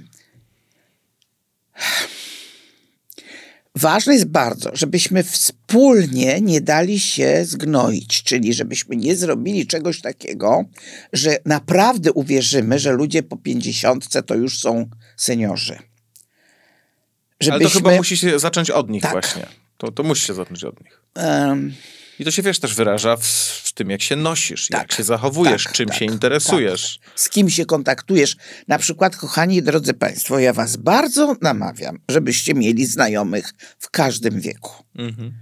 Ważne jest bardzo, żebyśmy wspólnie nie dali się zgnoić, czyli żebyśmy nie zrobili czegoś takiego, że naprawdę uwierzymy, że ludzie po pięćdziesiątce to już są seniorzy. Żebyśmy... Ale to chyba musi się zacząć od nich tak. właśnie. To, to musi się zacząć od nich. Um, i to się, wiesz, też wyraża w, w tym, jak się nosisz, tak, jak się zachowujesz, tak, czym tak, się interesujesz. Tak. Z kim się kontaktujesz. Na przykład, kochani drodzy Państwo, ja Was bardzo namawiam, żebyście mieli znajomych w każdym wieku. Mhm.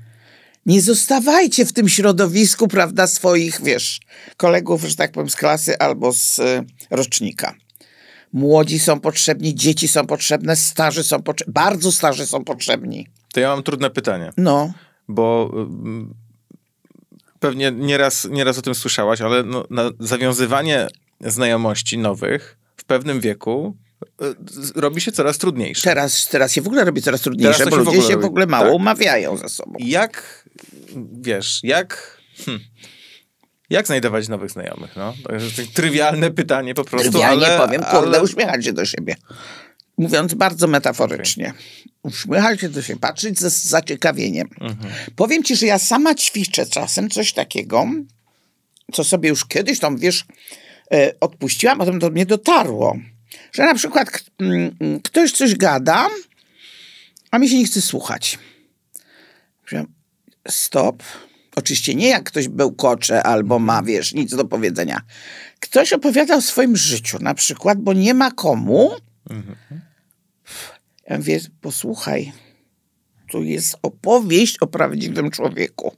Nie zostawajcie w tym środowisku, prawda, swoich, wiesz, kolegów, że tak powiem, z klasy albo z y, rocznika. Młodzi są potrzebni, dzieci są potrzebne, starzy są potrzebni, bardzo starzy są potrzebni. To ja mam trudne pytanie. No. Bo pewnie nieraz, nieraz o tym słyszałaś, ale no, zawiązywanie znajomości nowych w pewnym wieku e, robi się coraz trudniejsze. Teraz, teraz się w ogóle robi coraz trudniejsze, bo ludzie się w ogóle mało tak. umawiają ze sobą. Jak, wiesz, jak... Hm. Jak znajdować nowych znajomych? No? To jest trywialne pytanie po prostu, Trywialnie ale... powiem, kurde, ale... uśmiechać się do siebie. Mówiąc bardzo metaforycznie. Uśmiechać się do siebie, patrzeć z zaciekawieniem. Mhm. Powiem ci, że ja sama ćwiczę czasem coś takiego, co sobie już kiedyś tam, wiesz, e, odpuściłam, potem do mnie dotarło. Że na przykład mm, ktoś coś gada, a mi się nie chce słuchać. Stop. Oczywiście nie jak ktoś bełkocze albo ma, wiesz, nic do powiedzenia. Ktoś opowiada o swoim życiu na przykład, bo nie ma komu, Mhm. Ja mówię, posłuchaj, tu jest opowieść o prawdziwym człowieku.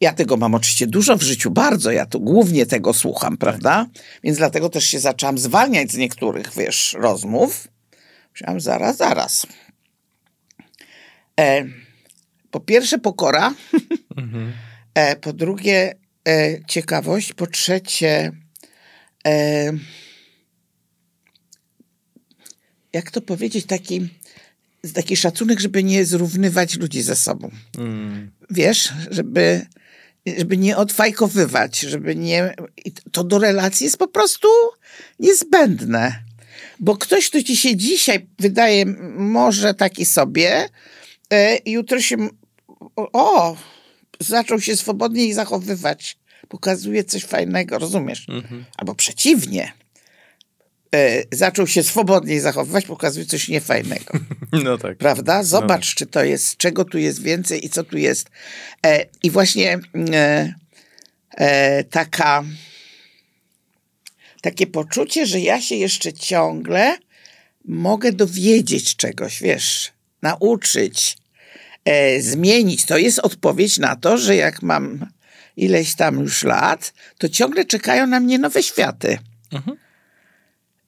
Ja tego mam oczywiście dużo w życiu, bardzo. Ja tu głównie tego słucham, prawda? Więc dlatego też się zaczęłam zwalniać z niektórych, wiesz, rozmów. Myślałam, zaraz, zaraz. E, po pierwsze pokora, mhm. e, po drugie e, ciekawość, po trzecie e, jak to powiedzieć, taki, taki szacunek, żeby nie zrównywać ludzi ze sobą. Mm. Wiesz, żeby, żeby nie odfajkowywać, żeby nie... To do relacji jest po prostu niezbędne. Bo ktoś, kto ci się dzisiaj wydaje może taki sobie, e, jutro się... O, zaczął się swobodniej zachowywać. Pokazuje coś fajnego, rozumiesz? Mm -hmm. Albo przeciwnie zaczął się swobodniej zachowywać, pokazuje coś niefajnego. No tak. Prawda? No Zobacz, no. czy to jest, czego tu jest więcej i co tu jest. E, I właśnie e, e, taka takie poczucie, że ja się jeszcze ciągle mogę dowiedzieć czegoś, wiesz, nauczyć, e, zmienić. To jest odpowiedź na to, że jak mam ileś tam już lat, to ciągle czekają na mnie nowe światy. Mhm.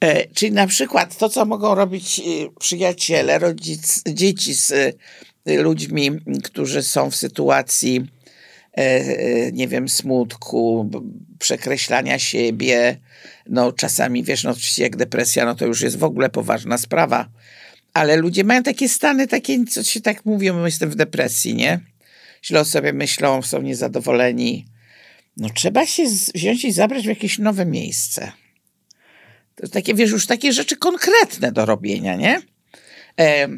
E, czyli na przykład to, co mogą robić e, przyjaciele, rodzic, dzieci z e, ludźmi, którzy są w sytuacji, nie wiem, smutku, przekreślania siebie. No czasami, wiesz, no oczywiście jak depresja, no to już jest w ogóle poważna sprawa. Ale ludzie mają takie stany, takie, co się tak mówią, jestem w depresji, nie? Źle o sobie myślą, są niezadowoleni. No trzeba się wziąć i zabrać w jakieś nowe miejsce. To jest takie, wiesz, już takie rzeczy konkretne do robienia, nie? E,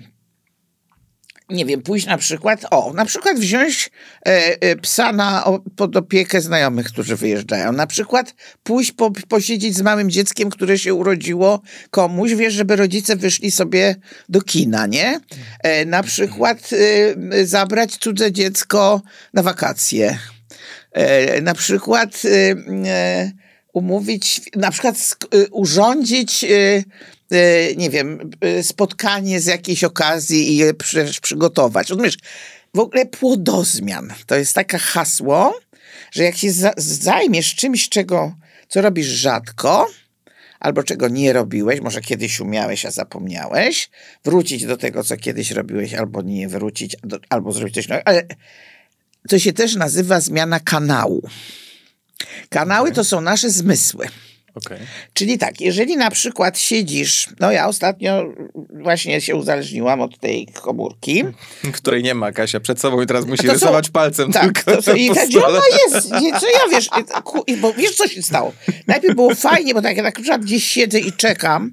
nie wiem, pójść na przykład, o, na przykład wziąć e, e, psa na, o, pod opiekę znajomych, którzy wyjeżdżają. Na przykład pójść po, posiedzieć z małym dzieckiem, które się urodziło komuś, wiesz, żeby rodzice wyszli sobie do kina, nie? E, na przykład e, zabrać cudze dziecko na wakacje. E, na przykład e, umówić, na przykład y, urządzić, y, y, nie wiem, spotkanie z jakiejś okazji i je przygotować. Rozumiesz? W ogóle płodozmian to jest takie hasło, że jak się zajmiesz czymś, czego, co robisz rzadko, albo czego nie robiłeś, może kiedyś umiałeś, a zapomniałeś, wrócić do tego, co kiedyś robiłeś, albo nie wrócić, albo zrobić coś nowego, ale to się też nazywa zmiana kanału. Kanały to są nasze zmysły. Okay. Czyli tak, jeżeli na przykład siedzisz, no ja ostatnio właśnie się uzależniłam od tej komórki. Której nie ma, Kasia, przed sobą i teraz musi rysować palcem tak, tylko. To, I tak, gdzie ona jest? Co ja wiesz, bo wiesz co się stało? Najpierw było fajnie, bo tak ja na przykład gdzieś siedzę i czekam,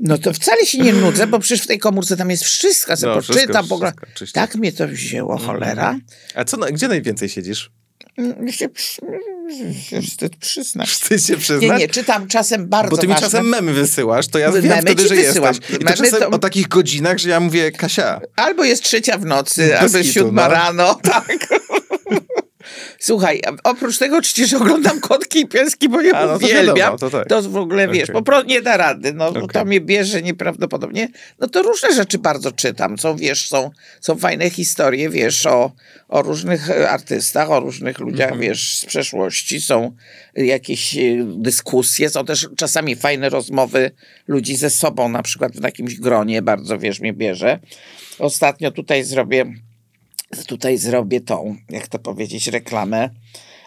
no to wcale się nie nudzę, bo przecież w tej komórce tam jest wszystko, co no, poczytam, wszystko, wszystko, tak mnie to wzięło, cholera. A co, gdzie najwięcej siedzisz? Mm, się, wstyd przyznać. Wstyd się przyznać? Nie, nie, czytam czasem bardzo Bo ty mi czasem memy wysyłasz, to ja memy wiem wtedy, że wysyłam. jesteś. I to czasem to... o takich godzinach, że ja mówię, Kasia. Albo jest trzecia w nocy, Bez albo jest siódma no. rano, tak. Słuchaj, oprócz tego oczywiście oglądam kotki i pieski, bo je A, no uwielbiam. To, to, tak. to w ogóle, wiesz, okay. po prostu nie da rady. No, okay. to mnie bierze nieprawdopodobnie. No to różne rzeczy bardzo czytam. Są, wiesz, są, są fajne historie, wiesz, o, o różnych artystach, o różnych ludziach, mm -hmm. wiesz, z przeszłości. Są jakieś e, dyskusje, są też czasami fajne rozmowy ludzi ze sobą, na przykład w jakimś gronie, bardzo, wiesz, mnie bierze. Ostatnio tutaj zrobię tutaj zrobię tą, jak to powiedzieć, reklamę.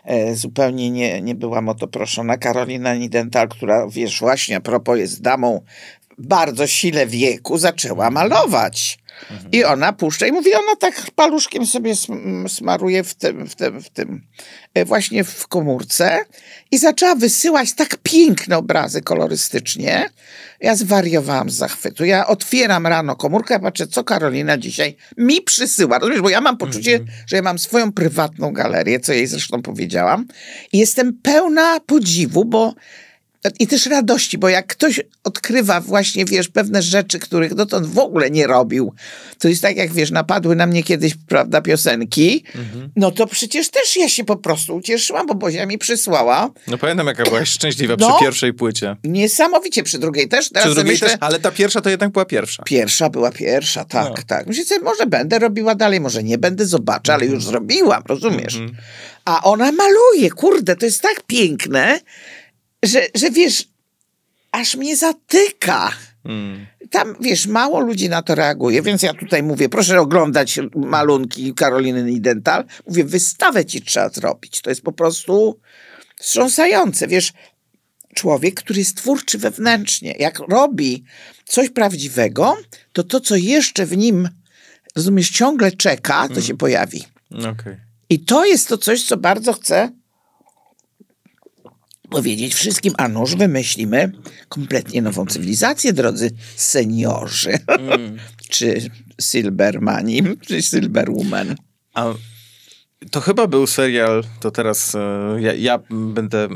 E, zupełnie nie, nie byłam o to proszona. Karolina Nidental, która wiesz, właśnie a propos jest damą bardzo sile wieku, zaczęła malować. Mhm. I ona puszcza i mówi, ona tak paluszkiem sobie smaruje w tym, w tym, w tym, e, właśnie w komórce i zaczęła wysyłać tak piękne obrazy kolorystycznie. Ja zwariowałam z zachwytu. Ja otwieram rano komórkę, patrzę, co Karolina dzisiaj mi przysyła. Rozumiesz, bo ja mam poczucie, mhm. że ja mam swoją prywatną galerię, co jej zresztą powiedziałam. I jestem pełna podziwu, bo i też radości, bo jak ktoś odkrywa właśnie, wiesz, pewne rzeczy, których dotąd w ogóle nie robił, to jest tak jak, wiesz, napadły na mnie kiedyś, prawda, piosenki, mhm. no to przecież też ja się po prostu ucieszyłam, bo Bozia mi przysłała. No pamiętam, jaka byłaś szczęśliwa no, przy pierwszej płycie. Niesamowicie, przy drugiej też. Teraz przy drugiej myślę, też, ale ta pierwsza to jednak była pierwsza. Pierwsza była pierwsza, tak, no. tak. Myślę sobie, może będę robiła dalej, może nie będę, zobaczę, ale już mhm. zrobiłam, rozumiesz? Mhm. A ona maluje, kurde, to jest tak piękne, że, że wiesz, aż mnie zatyka. Hmm. Tam, wiesz, mało ludzi na to reaguje, więc ja tutaj mówię, proszę oglądać malunki Karoliny Nidental. Mówię, wystawę ci trzeba zrobić. To jest po prostu wstrząsające. Wiesz, człowiek, który jest twórczy wewnętrznie, jak robi coś prawdziwego, to to, co jeszcze w nim, rozumiesz, ciągle czeka, to hmm. się pojawi. Okay. I to jest to coś, co bardzo chcę powiedzieć wszystkim, a noż wymyślimy kompletnie nową cywilizację, drodzy seniorzy. Mm. czy Silbermani, czy Silberwoman. A to chyba był serial, to teraz e, ja, ja, będę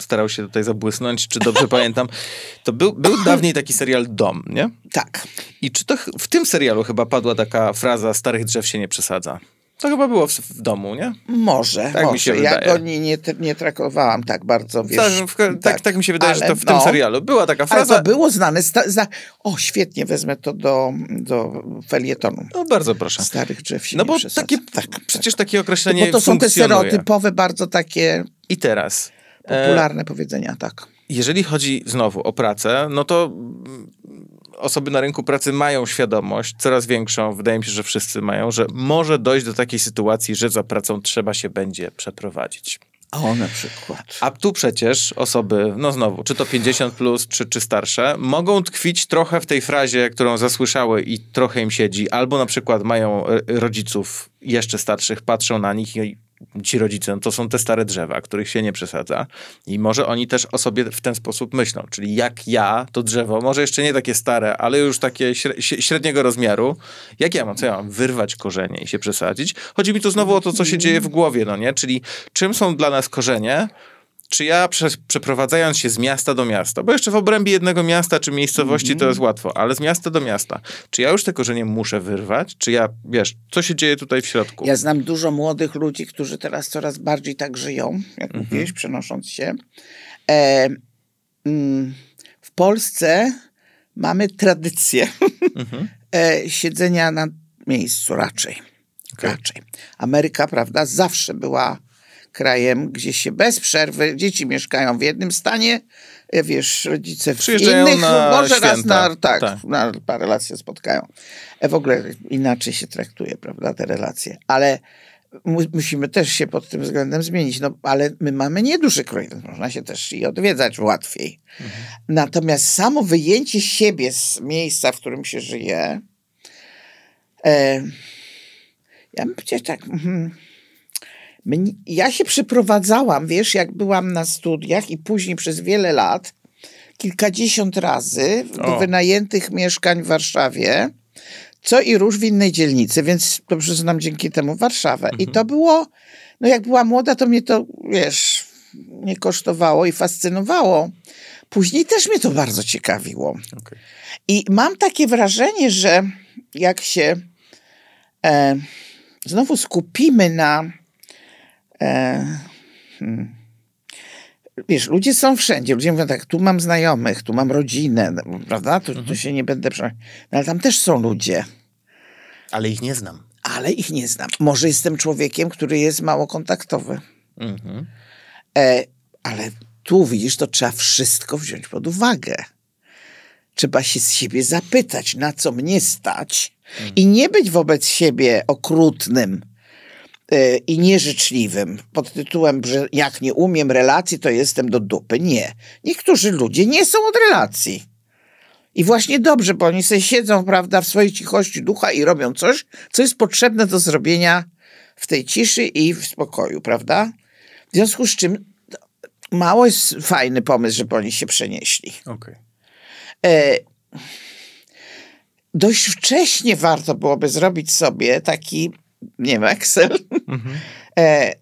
starał się tutaj zabłysnąć, czy dobrze pamiętam. To był, był dawniej taki serial Dom, nie? Tak. I czy to w tym serialu chyba padła taka fraza starych drzew się nie przesadza? To chyba było w, w domu, nie? Może, tak może. mi się wydaje. Ja go nie, nie, nie trakowałam tak bardzo, wiesz. Tak, w, tak, tak, tak, mi się wydaje, ale, że to w no, tym serialu była taka fraza. Ale to było znane. Sta, o, świetnie, wezmę to do, do felietonu. No bardzo proszę. Starych drzew No bo takie, tak, przecież takie określenie Bo to są te stereotypowe, bardzo takie... I teraz... Popularne e... powiedzenia, tak. Jeżeli chodzi znowu o pracę, no to osoby na rynku pracy mają świadomość, coraz większą, wydaje mi się, że wszyscy mają, że może dojść do takiej sytuacji, że za pracą trzeba się będzie przeprowadzić. O, na przykład. A tu przecież osoby, no znowu, czy to 50 plus, czy, czy starsze, mogą tkwić trochę w tej frazie, którą zasłyszały i trochę im siedzi, albo na przykład mają e, rodziców jeszcze starszych, patrzą na nich i ci rodzice, no to są te stare drzewa, których się nie przesadza. I może oni też o sobie w ten sposób myślą. Czyli jak ja, to drzewo, może jeszcze nie takie stare, ale już takie średniego rozmiaru, jak ja mam, co ja mam, wyrwać korzenie i się przesadzić? Chodzi mi tu znowu o to, co się dzieje w głowie, no nie? Czyli czym są dla nas korzenie, czy ja prze, przeprowadzając się z miasta do miasta, bo jeszcze w obrębie jednego miasta czy miejscowości mm -hmm. to jest łatwo, ale z miasta do miasta, czy ja już te korzenie muszę wyrwać? Czy ja, wiesz, co się dzieje tutaj w środku? Ja znam dużo młodych ludzi, którzy teraz coraz bardziej tak żyją, jak mm -hmm. mówiłeś, przenosząc się. E, mm, w Polsce mamy tradycję mm -hmm. e, siedzenia na miejscu raczej. Okay. Raczej. Ameryka, prawda, zawsze była krajem, gdzie się bez przerwy dzieci mieszkają w jednym stanie, e, wiesz, rodzice w innych, może święta. raz na, tak, tak. na parę lat się spotkają. E, w ogóle inaczej się traktuje, prawda, te relacje. Ale musimy też się pod tym względem zmienić, no ale my mamy nieduży kraj, można się też i odwiedzać łatwiej. Mhm. Natomiast samo wyjęcie siebie z miejsca, w którym się żyje, e, ja bym powiedział tak, mm, ja się przyprowadzałam, wiesz, jak byłam na studiach i później przez wiele lat, kilkadziesiąt razy do wynajętych mieszkań w Warszawie, co i róż w innej dzielnicy, więc dobrze znam dzięki temu Warszawę. Mhm. I to było, no jak była młoda, to mnie to, wiesz, nie kosztowało i fascynowało. Później też mnie to bardzo ciekawiło. Okay. I mam takie wrażenie, że jak się e, znowu skupimy na. E, hmm, wiesz, ludzie są wszędzie. Ludzie mówią tak, tu mam znajomych, tu mam rodzinę, prawda? Tu, mhm. tu się nie będę... No, ale tam też są ludzie. Ale ich nie znam. Ale ich nie znam. Może jestem człowiekiem, który jest mało kontaktowy. Mhm. E, ale tu, widzisz, to trzeba wszystko wziąć pod uwagę. Trzeba się z siebie zapytać, na co mnie stać mhm. i nie być wobec siebie okrutnym i nieżyczliwym pod tytułem, że jak nie umiem relacji, to jestem do dupy. Nie. Niektórzy ludzie nie są od relacji. I właśnie dobrze, bo oni sobie siedzą, prawda, w swojej cichości ducha i robią coś, co jest potrzebne do zrobienia w tej ciszy i w spokoju, prawda? W związku z czym mało jest fajny pomysł, żeby oni się przenieśli. Okay. E, dość wcześnie warto byłoby zrobić sobie taki nie wiem, Excel. Mhm. E,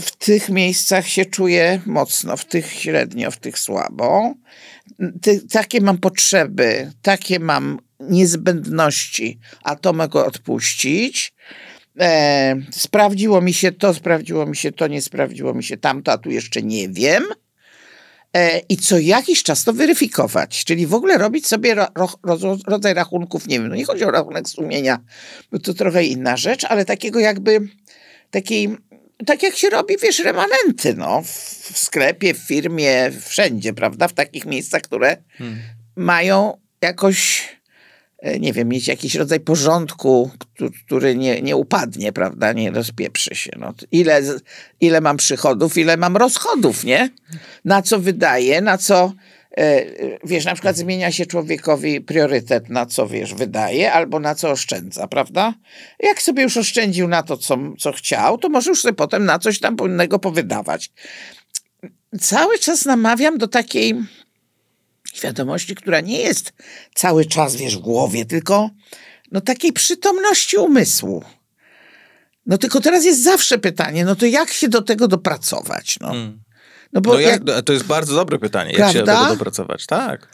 w tych miejscach się czuję mocno, w tych średnio, w tych słabo. Ty, takie mam potrzeby, takie mam niezbędności, a to mogę odpuścić. E, sprawdziło mi się to, sprawdziło mi się to, nie sprawdziło mi się tamto, a tu jeszcze nie wiem. E, I co jakiś czas to weryfikować, czyli w ogóle robić sobie ro, ro, rodzaj rachunków, nie wiem, no nie chodzi o rachunek sumienia, bo to trochę inna rzecz, ale takiego jakby, takiej, tak jak się robi, wiesz, remanenty, no, w sklepie, w firmie, wszędzie, prawda, w takich miejscach, które hmm. mają jakoś nie wiem, mieć jakiś rodzaj porządku, który nie, nie upadnie, prawda, nie rozpieprzy się. No, ile, ile mam przychodów, ile mam rozchodów, nie? Na co wydaję, na co, e, wiesz, na przykład zmienia się człowiekowi priorytet, na co, wiesz, wydaje, albo na co oszczędza, prawda? Jak sobie już oszczędził na to, co, co chciał, to może już sobie potem na coś tam innego powydawać. Cały czas namawiam do takiej świadomości, która nie jest cały czas, wiesz, w głowie, tylko no takiej przytomności umysłu. No tylko teraz jest zawsze pytanie, no to jak się do tego dopracować? No, hmm. no bo no jak, jak, to jest bardzo dobre pytanie, prawda? jak się do tego dopracować, tak.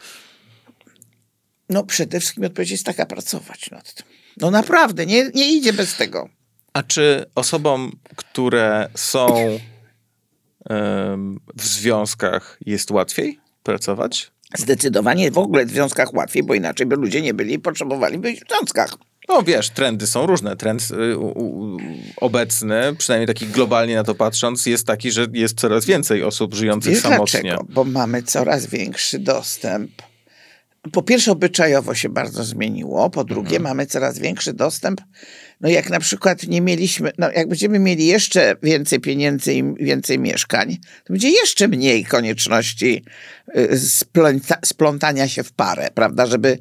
No przede wszystkim odpowiedź jest taka, pracować nad tym. No naprawdę, nie, nie idzie bez tego. A czy osobom, które są w związkach jest łatwiej pracować? Zdecydowanie w ogóle w związkach łatwiej, bo inaczej by ludzie nie byli i potrzebowali być w związkach. No wiesz, trendy są różne. Trend y, u, u, obecny, przynajmniej taki globalnie na to patrząc, jest taki, że jest coraz więcej osób żyjących Wiesz samotnie. Dlaczego? Bo mamy coraz większy dostęp. Po pierwsze, obyczajowo się bardzo zmieniło. Po drugie, mhm. mamy coraz większy dostęp no jak na przykład nie mieliśmy, no jak będziemy mieli jeszcze więcej pieniędzy i więcej mieszkań, to będzie jeszcze mniej konieczności y, spląta, splątania się w parę, prawda, żeby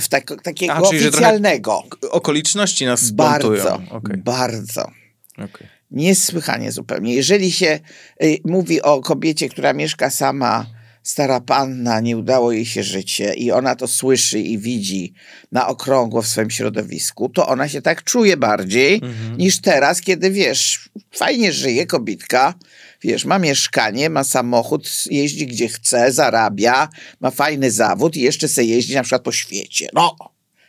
w tak, takiego A, oficjalnego. okoliczności nas splątują. Bardzo, okay. bardzo. Okay. Niesłychanie zupełnie. Jeżeli się y, mówi o kobiecie, która mieszka sama stara panna, nie udało jej się życie i ona to słyszy i widzi na okrągło w swoim środowisku, to ona się tak czuje bardziej mhm. niż teraz, kiedy wiesz, fajnie żyje kobitka, wiesz, ma mieszkanie, ma samochód, jeździ gdzie chce, zarabia, ma fajny zawód i jeszcze se jeździ na przykład po świecie. No,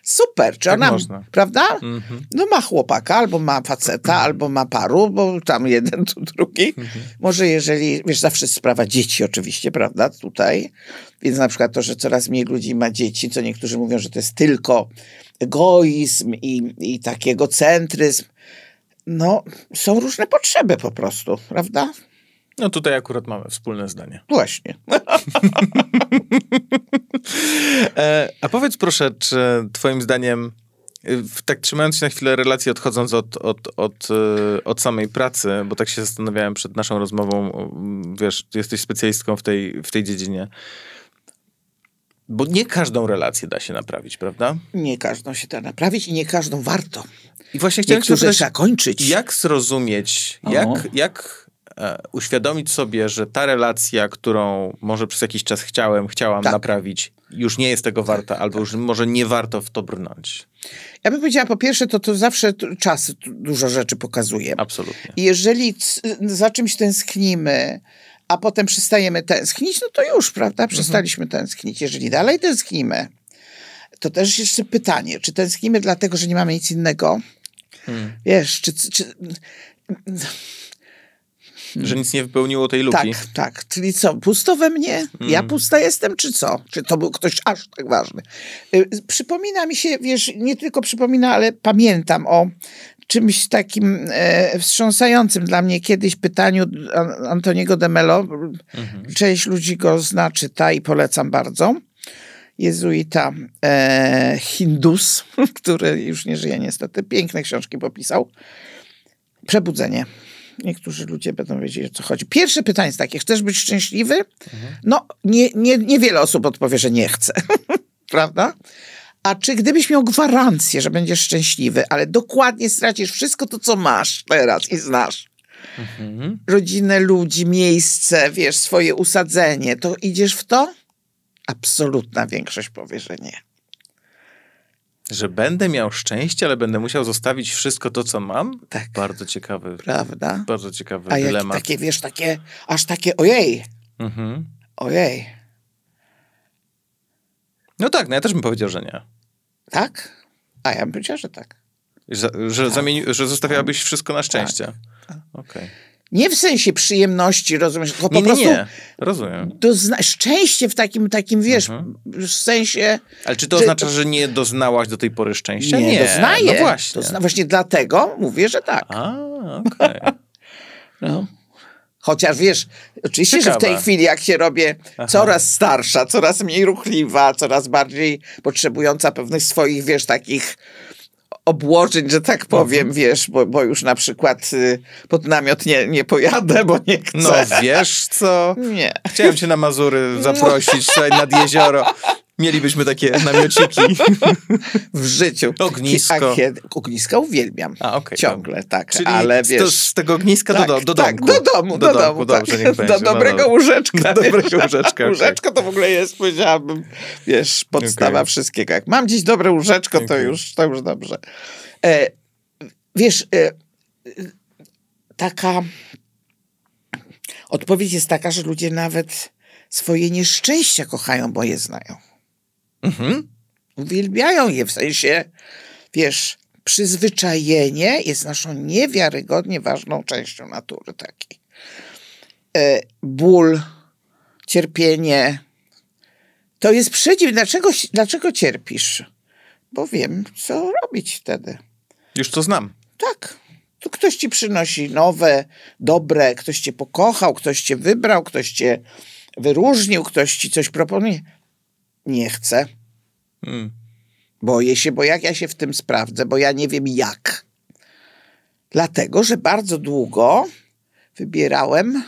super. Czy tak ona, można. prawda? Mhm. No ma chłopaka, albo ma faceta, albo ma paru, bo tam jeden, tu drugi. Mhm. Może jeżeli, wiesz, zawsze sprawa dzieci oczywiście, prawda, tutaj. Więc na przykład to, że coraz mniej ludzi ma dzieci, co niektórzy mówią, że to jest tylko egoizm i, i taki egocentryzm. No, są różne potrzeby po prostu, prawda? No tutaj akurat mamy wspólne zdanie. Właśnie. e, a powiedz proszę, czy twoim zdaniem Tak trzymając się na chwilę relacji, odchodząc od, od, od, e, od samej pracy, bo tak się zastanawiałem przed naszą rozmową, wiesz, jesteś specjalistką w tej, w tej dziedzinie. Bo nie każdą relację da się naprawić, prawda? Nie każdą się da naprawić i nie każdą warto. I właśnie chciałem Niektóre trzeba kończyć. Jak zrozumieć, jak, jak uświadomić sobie, że ta relacja, którą może przez jakiś czas chciałem, chciałam tak. naprawić, już nie jest tego warta, tak, albo tak. już może nie warto w to brnąć? Ja bym powiedziała, po pierwsze, to, to zawsze czas dużo rzeczy pokazuje. Absolutnie. I jeżeli za czymś tęsknimy, a potem przestajemy tęsknić, no to już, prawda? Mhm. Przestaliśmy mhm. tęsknić. Jeżeli dalej tęsknimy, to też jeszcze pytanie, czy tęsknimy dlatego, że nie mamy nic innego? Hmm. Wiesz, czy, czy, że nic nie wypełniło tej luki. Tak, tak. Czyli co, pusto we mnie? Mm. Ja pusta jestem, czy co? Czy to był ktoś aż tak ważny? Y, przypomina mi się, wiesz, nie tylko przypomina, ale pamiętam o czymś takim e, wstrząsającym dla mnie kiedyś pytaniu Antoniego de Mello. Mhm. Część ludzi go zna, czyta i polecam bardzo. Jezuita e, Hindus, który już nie żyje niestety, piękne książki popisał. Przebudzenie. Niektórzy ludzie będą wiedzieć, o co chodzi. Pierwsze pytanie jest takie, chcesz być szczęśliwy? No, nie, nie, niewiele osób odpowie, że nie chce. Prawda? A czy gdybyś miał gwarancję, że będziesz szczęśliwy, ale dokładnie stracisz wszystko to, co masz teraz i znasz, mhm. rodzinę ludzi, miejsce, wiesz, swoje usadzenie, to idziesz w to? Absolutna większość powie, że nie. Że będę miał szczęście, ale będę musiał zostawić wszystko to, co mam? Tak. Bardzo ciekawy. Prawda? Bardzo ciekawy A dylemat. Takie, wiesz, takie, aż takie ojej. Mhm. Ojej. No tak, no ja też bym powiedział, że nie. Tak? A ja bym powiedział, że tak. Że, że, tak. Zamieni, że zostawiałabyś wszystko na szczęście. Tak. tak. Okej. Okay. Nie w sensie przyjemności, rozumiesz, tylko nie, po prostu... Nie, nie, rozumiem. Dozna- szczęście w takim, takim wiesz, mhm. w sensie... Ale czy to że, oznacza, że nie doznałaś do tej pory szczęścia? Nie, nie. doznaję. No właśnie. Dozna- właśnie dlatego mówię, że tak. A, okej. Okay. no. Chociaż wiesz, oczywiście, Ciekawe. że w tej chwili, jak się robię Aha. coraz starsza, coraz mniej ruchliwa, coraz bardziej potrzebująca pewnych swoich, wiesz, takich obłożeń, że tak powiem, wiesz, bo, bo już na przykład y, pod namiot nie, nie pojadę, bo nie chcę. No wiesz co? Nie. Chciałem cię na Mazury zaprosić, tutaj nad jezioro. Mielibyśmy takie namiociki. w życiu. Ognisko. A kiedy, ogniska uwielbiam. A, okay, Ciągle, tak. Czyli ale wiesz... To z tego ogniska tak, do, do, do tak, domku. do domu, do, do domu. Dobrze, tak. niech będzie. Do dobrego no, łóżeczka. Do dobrego łóżeczka. łóżeczko to w ogóle jest, powiedziałabym, wiesz, podstawa okay. wszystkiego. Jak mam dziś dobre łóżeczko, to, okay. już, to już dobrze. E, wiesz, e, taka odpowiedź jest taka, że ludzie nawet swoje nieszczęścia kochają, bo je znają. Mhm. Uwielbiają je w sensie, wiesz, przyzwyczajenie jest naszą niewiarygodnie ważną częścią natury takiej. E, ból, cierpienie. To jest przeciw. Dlaczego, dlaczego cierpisz? Bo wiem, co robić wtedy. Już to znam. Tak. Tu ktoś ci przynosi nowe, dobre, ktoś cię pokochał, ktoś cię wybrał, ktoś cię wyróżnił, ktoś ci coś proponuje. Nie chcę. Hmm. Boję się, bo jak ja się w tym sprawdzę, bo ja nie wiem jak. Dlatego, że bardzo długo wybierałem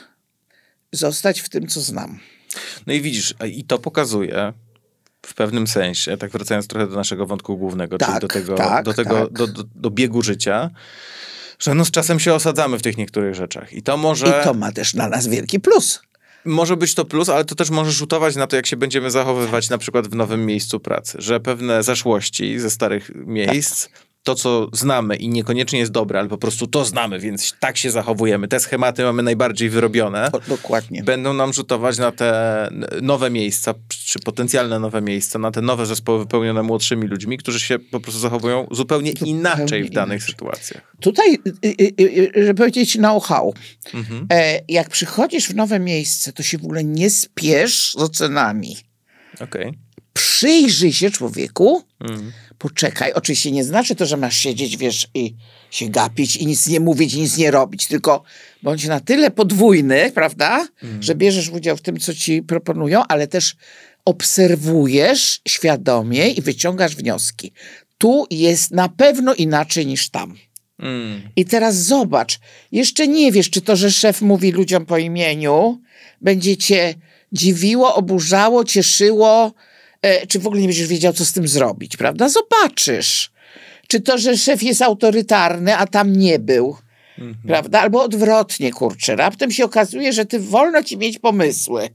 zostać w tym, co znam. No i widzisz, i to pokazuje w pewnym sensie, tak wracając trochę do naszego wątku głównego, tak, czyli do tego, tak, do, tego tak. do, do, do biegu życia, że no z czasem się osadzamy w tych niektórych rzeczach. I to może... I to ma też na nas wielki plus. Może być to plus, ale to też może rzutować na to, jak się będziemy zachowywać na przykład w nowym miejscu pracy, że pewne zaszłości ze starych miejsc tak to, co znamy i niekoniecznie jest dobre, ale po prostu to znamy, więc tak się zachowujemy. Te schematy mamy najbardziej wyrobione. Dokładnie. Będą nam rzutować na te nowe miejsca, czy potencjalne nowe miejsca, na te nowe zespoły wypełnione młodszymi ludźmi, którzy się po prostu zachowują zupełnie, zupełnie inaczej w danych inaczej. sytuacjach. Tutaj, y, y, y, żeby powiedzieć know-how, mhm. E, jak przychodzisz w nowe miejsce, to się w ogóle nie spiesz z ocenami. Okej. Okay. Przyjrzyj się człowieku, mhm poczekaj. Oczywiście nie znaczy to, że masz siedzieć, wiesz, i się gapić i nic nie mówić, nic nie robić, tylko bądź na tyle podwójny, prawda, mm. że bierzesz udział w tym, co ci proponują, ale też obserwujesz świadomie i wyciągasz wnioski. tu jest na pewno inaczej niż tam. Mm. I teraz zobacz, jeszcze nie wiesz, czy to, że szef mówi ludziom po imieniu, będzie cię dziwiło, oburzało, cieszyło, czy w ogóle nie będziesz wiedział, co z tym zrobić, prawda? Zobaczysz. Czy to, że szef jest autorytarny, a tam nie był, prawda? Albo odwrotnie, kurczę. Raptem się okazuje, że ty wolno ci mieć pomysły.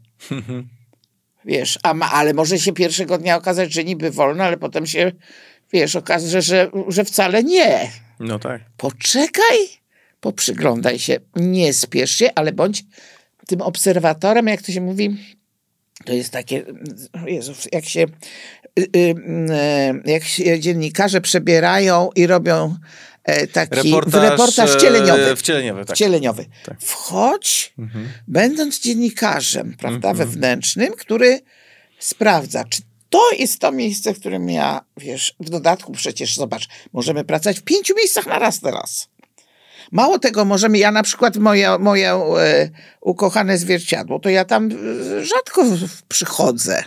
Wiesz, a ma, ale może się pierwszego dnia okazać, że niby wolno, ale potem się, wiesz, okaże, że, że wcale nie. No tak. Poczekaj, poprzyglądaj się, nie spiesz się, ale bądź tym obserwatorem, jak to się mówi, to jest takie, Jezu, jak się, y, y, y, jak się dziennikarze przebierają i robią e, taki Reportaż, reportaż wcieleniowy. e, wcieleniowy, tak. Wcieleniowy. Tak. Wchodź, Mhm. będąc dziennikarzem, prawda, wewnętrznym, który sprawdza, czy to jest to miejsce, w którym ja, wiesz, w dodatku przecież, zobacz, możemy pracować w pięciu miejscach na raz teraz. Mało tego, możemy, ja na przykład moje, moje e, ukochane zwierciadło, to ja tam e, rzadko przychodzę.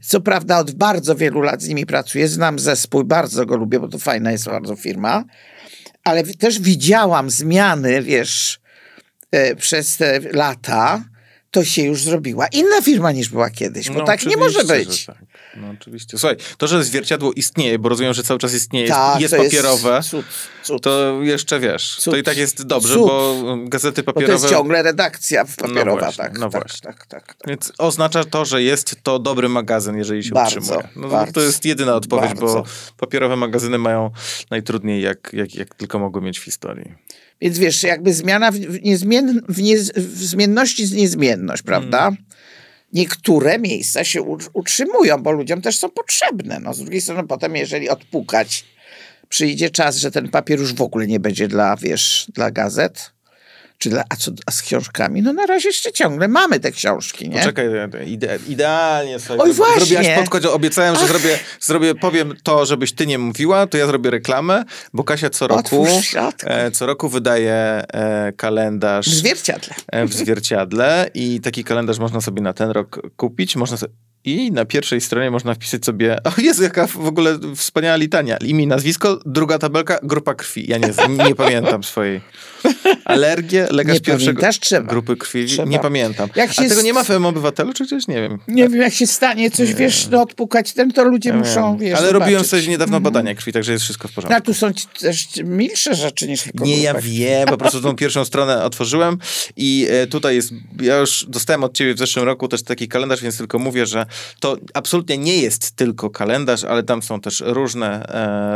Co prawda od bardzo wielu lat z nimi pracuję, znam zespół, bardzo go lubię, bo to fajna jest bardzo firma, ale też widziałam zmiany, wiesz, e, przez te lata, to się już zrobiła inna firma niż była kiedyś, bo No, tak nie może być. Tak. No oczywiście. Słuchaj, to, że zwierciadło istnieje, bo rozumiem, że cały czas istnieje, Tak, jest papierowe, cud, cud. to jeszcze wiesz, Cud. to i tak jest dobrze, bo gazety Bo to papierowe... jest ciągle redakcja papierowa, właśnie, tak, no tak, właśnie. tak, tak, tak. Więc oznacza to, że jest to dobry magazyn, jeżeli się Bardzo, utrzymuje. No, bardzo, to jest jedyna odpowiedź, bo bardzo. papierowe magazyny mają najtrudniej, jak, jak, jak tylko mogły mieć w historii. Więc wiesz, jakby zmiana w, niezmien, w, nie, w zmienności z niezmienność, prawda? Mm. Niektóre miejsca się utrzymują, bo ludziom też są potrzebne. No, z drugiej strony potem, jeżeli odpukać, przyjdzie czas, że ten papier już w ogóle nie będzie dla, wiesz, dla gazet, czy dla, a co a z książkami? No na razie jeszcze ciągle mamy te książki, nie? Poczekaj, ide, idealnie sobie. Oj, właśnie. Zrobiłaś podkład, obiecałem, że zrobię, zrobię, powiem to, żebyś ty nie mówiła, to ja zrobię reklamę, bo Kasia co roku, e, co roku wydaje e, kalendarz W zwierciadle. e, w zwierciadle i taki kalendarz można sobie na ten rok kupić, można sobie i na pierwszej stronie można wpisać sobie, o Jezu, jaka w ogóle wspaniała litania. Imię, nazwisko, druga tabelka, grupa krwi. Ja nie, nie pamiętam swojej. Alergie, lekarz Nie pierwszego pamiętasz? Trzeba. grupy krwi. Trzeba. Nie pamiętam. Jak A się tego s- nie ma w M-Obywatelu, czy gdzieś? Nie wiem. Nie wiem, jak się stanie coś, wiesz, no, odpukać ten, to ludzie Ja muszą, wiesz, Ale zobaczyć. robiłem sobie niedawno badania krwi, także jest wszystko w porządku. No, a tu są też milsze rzeczy niż tylko Nie, ja wiem, po prostu tą pierwszą stronę otworzyłem i e, tutaj jest, ja już dostałem od ciebie w zeszłym roku też taki kalendarz, więc tylko mówię, że to absolutnie nie jest tylko kalendarz, ale tam są też różne,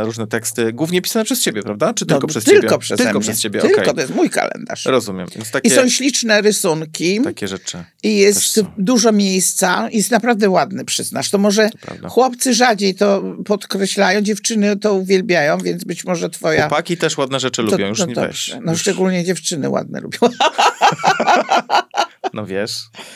e, różne teksty, głównie pisane przez ciebie, prawda? Czy tylko No, przez tylko ciebie? Tylko mnie. przez ciebie, Tylko, okej. To jest mój kalendarz. Rozumiem, takie, I są śliczne rysunki takie rzeczy. i jest dużo miejsca. Jest naprawdę ładny, przyznasz. To może prawda. chłopcy rzadziej to podkreślają, dziewczyny to uwielbiają, więc być może twoja... Chłopaki też ładne rzeczy to, lubią, już no nie dobrze. weź. No już, szczególnie dziewczyny ładne lubią. No wiesz,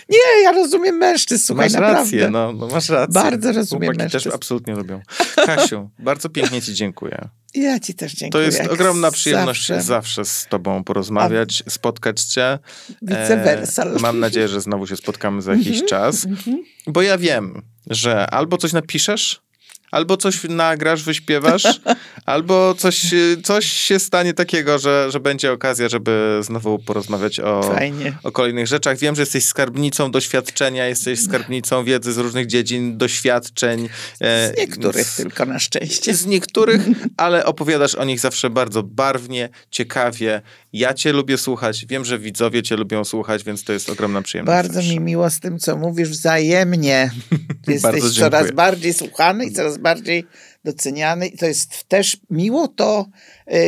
Nie, ja rozumiem mężczyzn, słuchaj, masz naprawdę. rację, no, no masz rację. Bardzo rozumiem Chłopaki też mężczyzn. absolutnie lubią. Kasiu, bardzo pięknie ci dziękuję. Ja ci też To dziękuję. jest jak ogromna przyjemność zawsze. zawsze. z tobą porozmawiać, spotkać cię. Vice versa. E, mam nadzieję, że znowu się spotkamy za jakiś czas. Bo ja wiem, że albo coś napiszesz, albo coś nagrasz, wyśpiewasz, albo coś, coś się stanie takiego, że, że będzie okazja, żeby znowu porozmawiać o, Fajnie. o kolejnych rzeczach. Wiem, że jesteś skarbnicą doświadczenia, jesteś skarbnicą wiedzy z różnych dziedzin, doświadczeń. e, Z niektórych z- tylko na szczęście. z niektórych, ale opowiadasz o nich zawsze bardzo barwnie, ciekawie. Ja cię lubię słuchać, wiem, że widzowie cię lubią słuchać, więc to jest ogromna przyjemność. Bardzo zawsze. mi miło z tym, co mówisz, wzajemnie. Jesteś coraz bardziej słuchany i coraz bardziej doceniany i to jest też miło to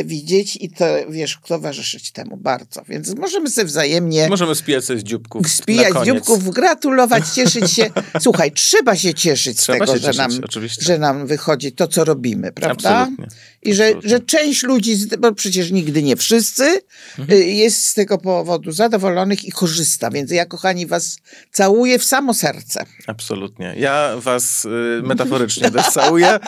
widzieć i to, wiesz, towarzyszyć temu bardzo. Więc możemy sobie wzajemnie Możemy spijać sobie z dzióbków. spijać z dzióbków, gratulować, cieszyć się. Słuchaj, trzeba się cieszyć Trzeba z tego, że, cieszyć, nam, oczywiście. że nam wychodzi to, co robimy, prawda? Absolutnie. I że, Absolutnie. że część ludzi, bo przecież nigdy nie wszyscy, Mhm. y, jest z tego powodu zadowolonych i korzysta. Więc ja, kochani, was całuję w samo serce. Absolutnie. Ja was y, metaforycznie też całuję.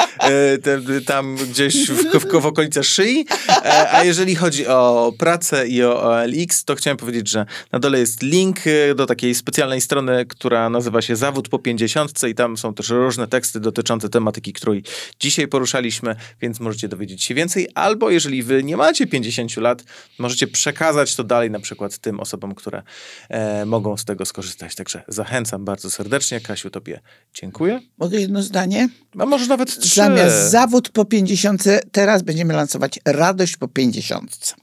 Y, tam gdzieś w, w, w okolice szyi. E, a jeżeli chodzi o pracę i o OLX, to chciałem powiedzieć, że na dole jest link e, do takiej specjalnej strony, która nazywa się Zawód po 50 i tam są też różne teksty dotyczące tematyki, której dzisiaj poruszaliśmy, więc możecie dowiedzieć się więcej. Albo jeżeli wy nie macie 50 lat, możecie przekazać to dalej na przykład tym osobom, które e, mogą z tego skorzystać. Także zachęcam bardzo serdecznie. Kasiu, tobie dziękuję. Mogę jedno zdanie? A może nawet trzy. Zamiast zawód po 50, teraz będziemy lansować radość po 50.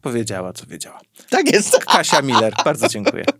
Powiedziała, co wiedziała. Tak jest. Kasia Miller, bardzo dziękuję.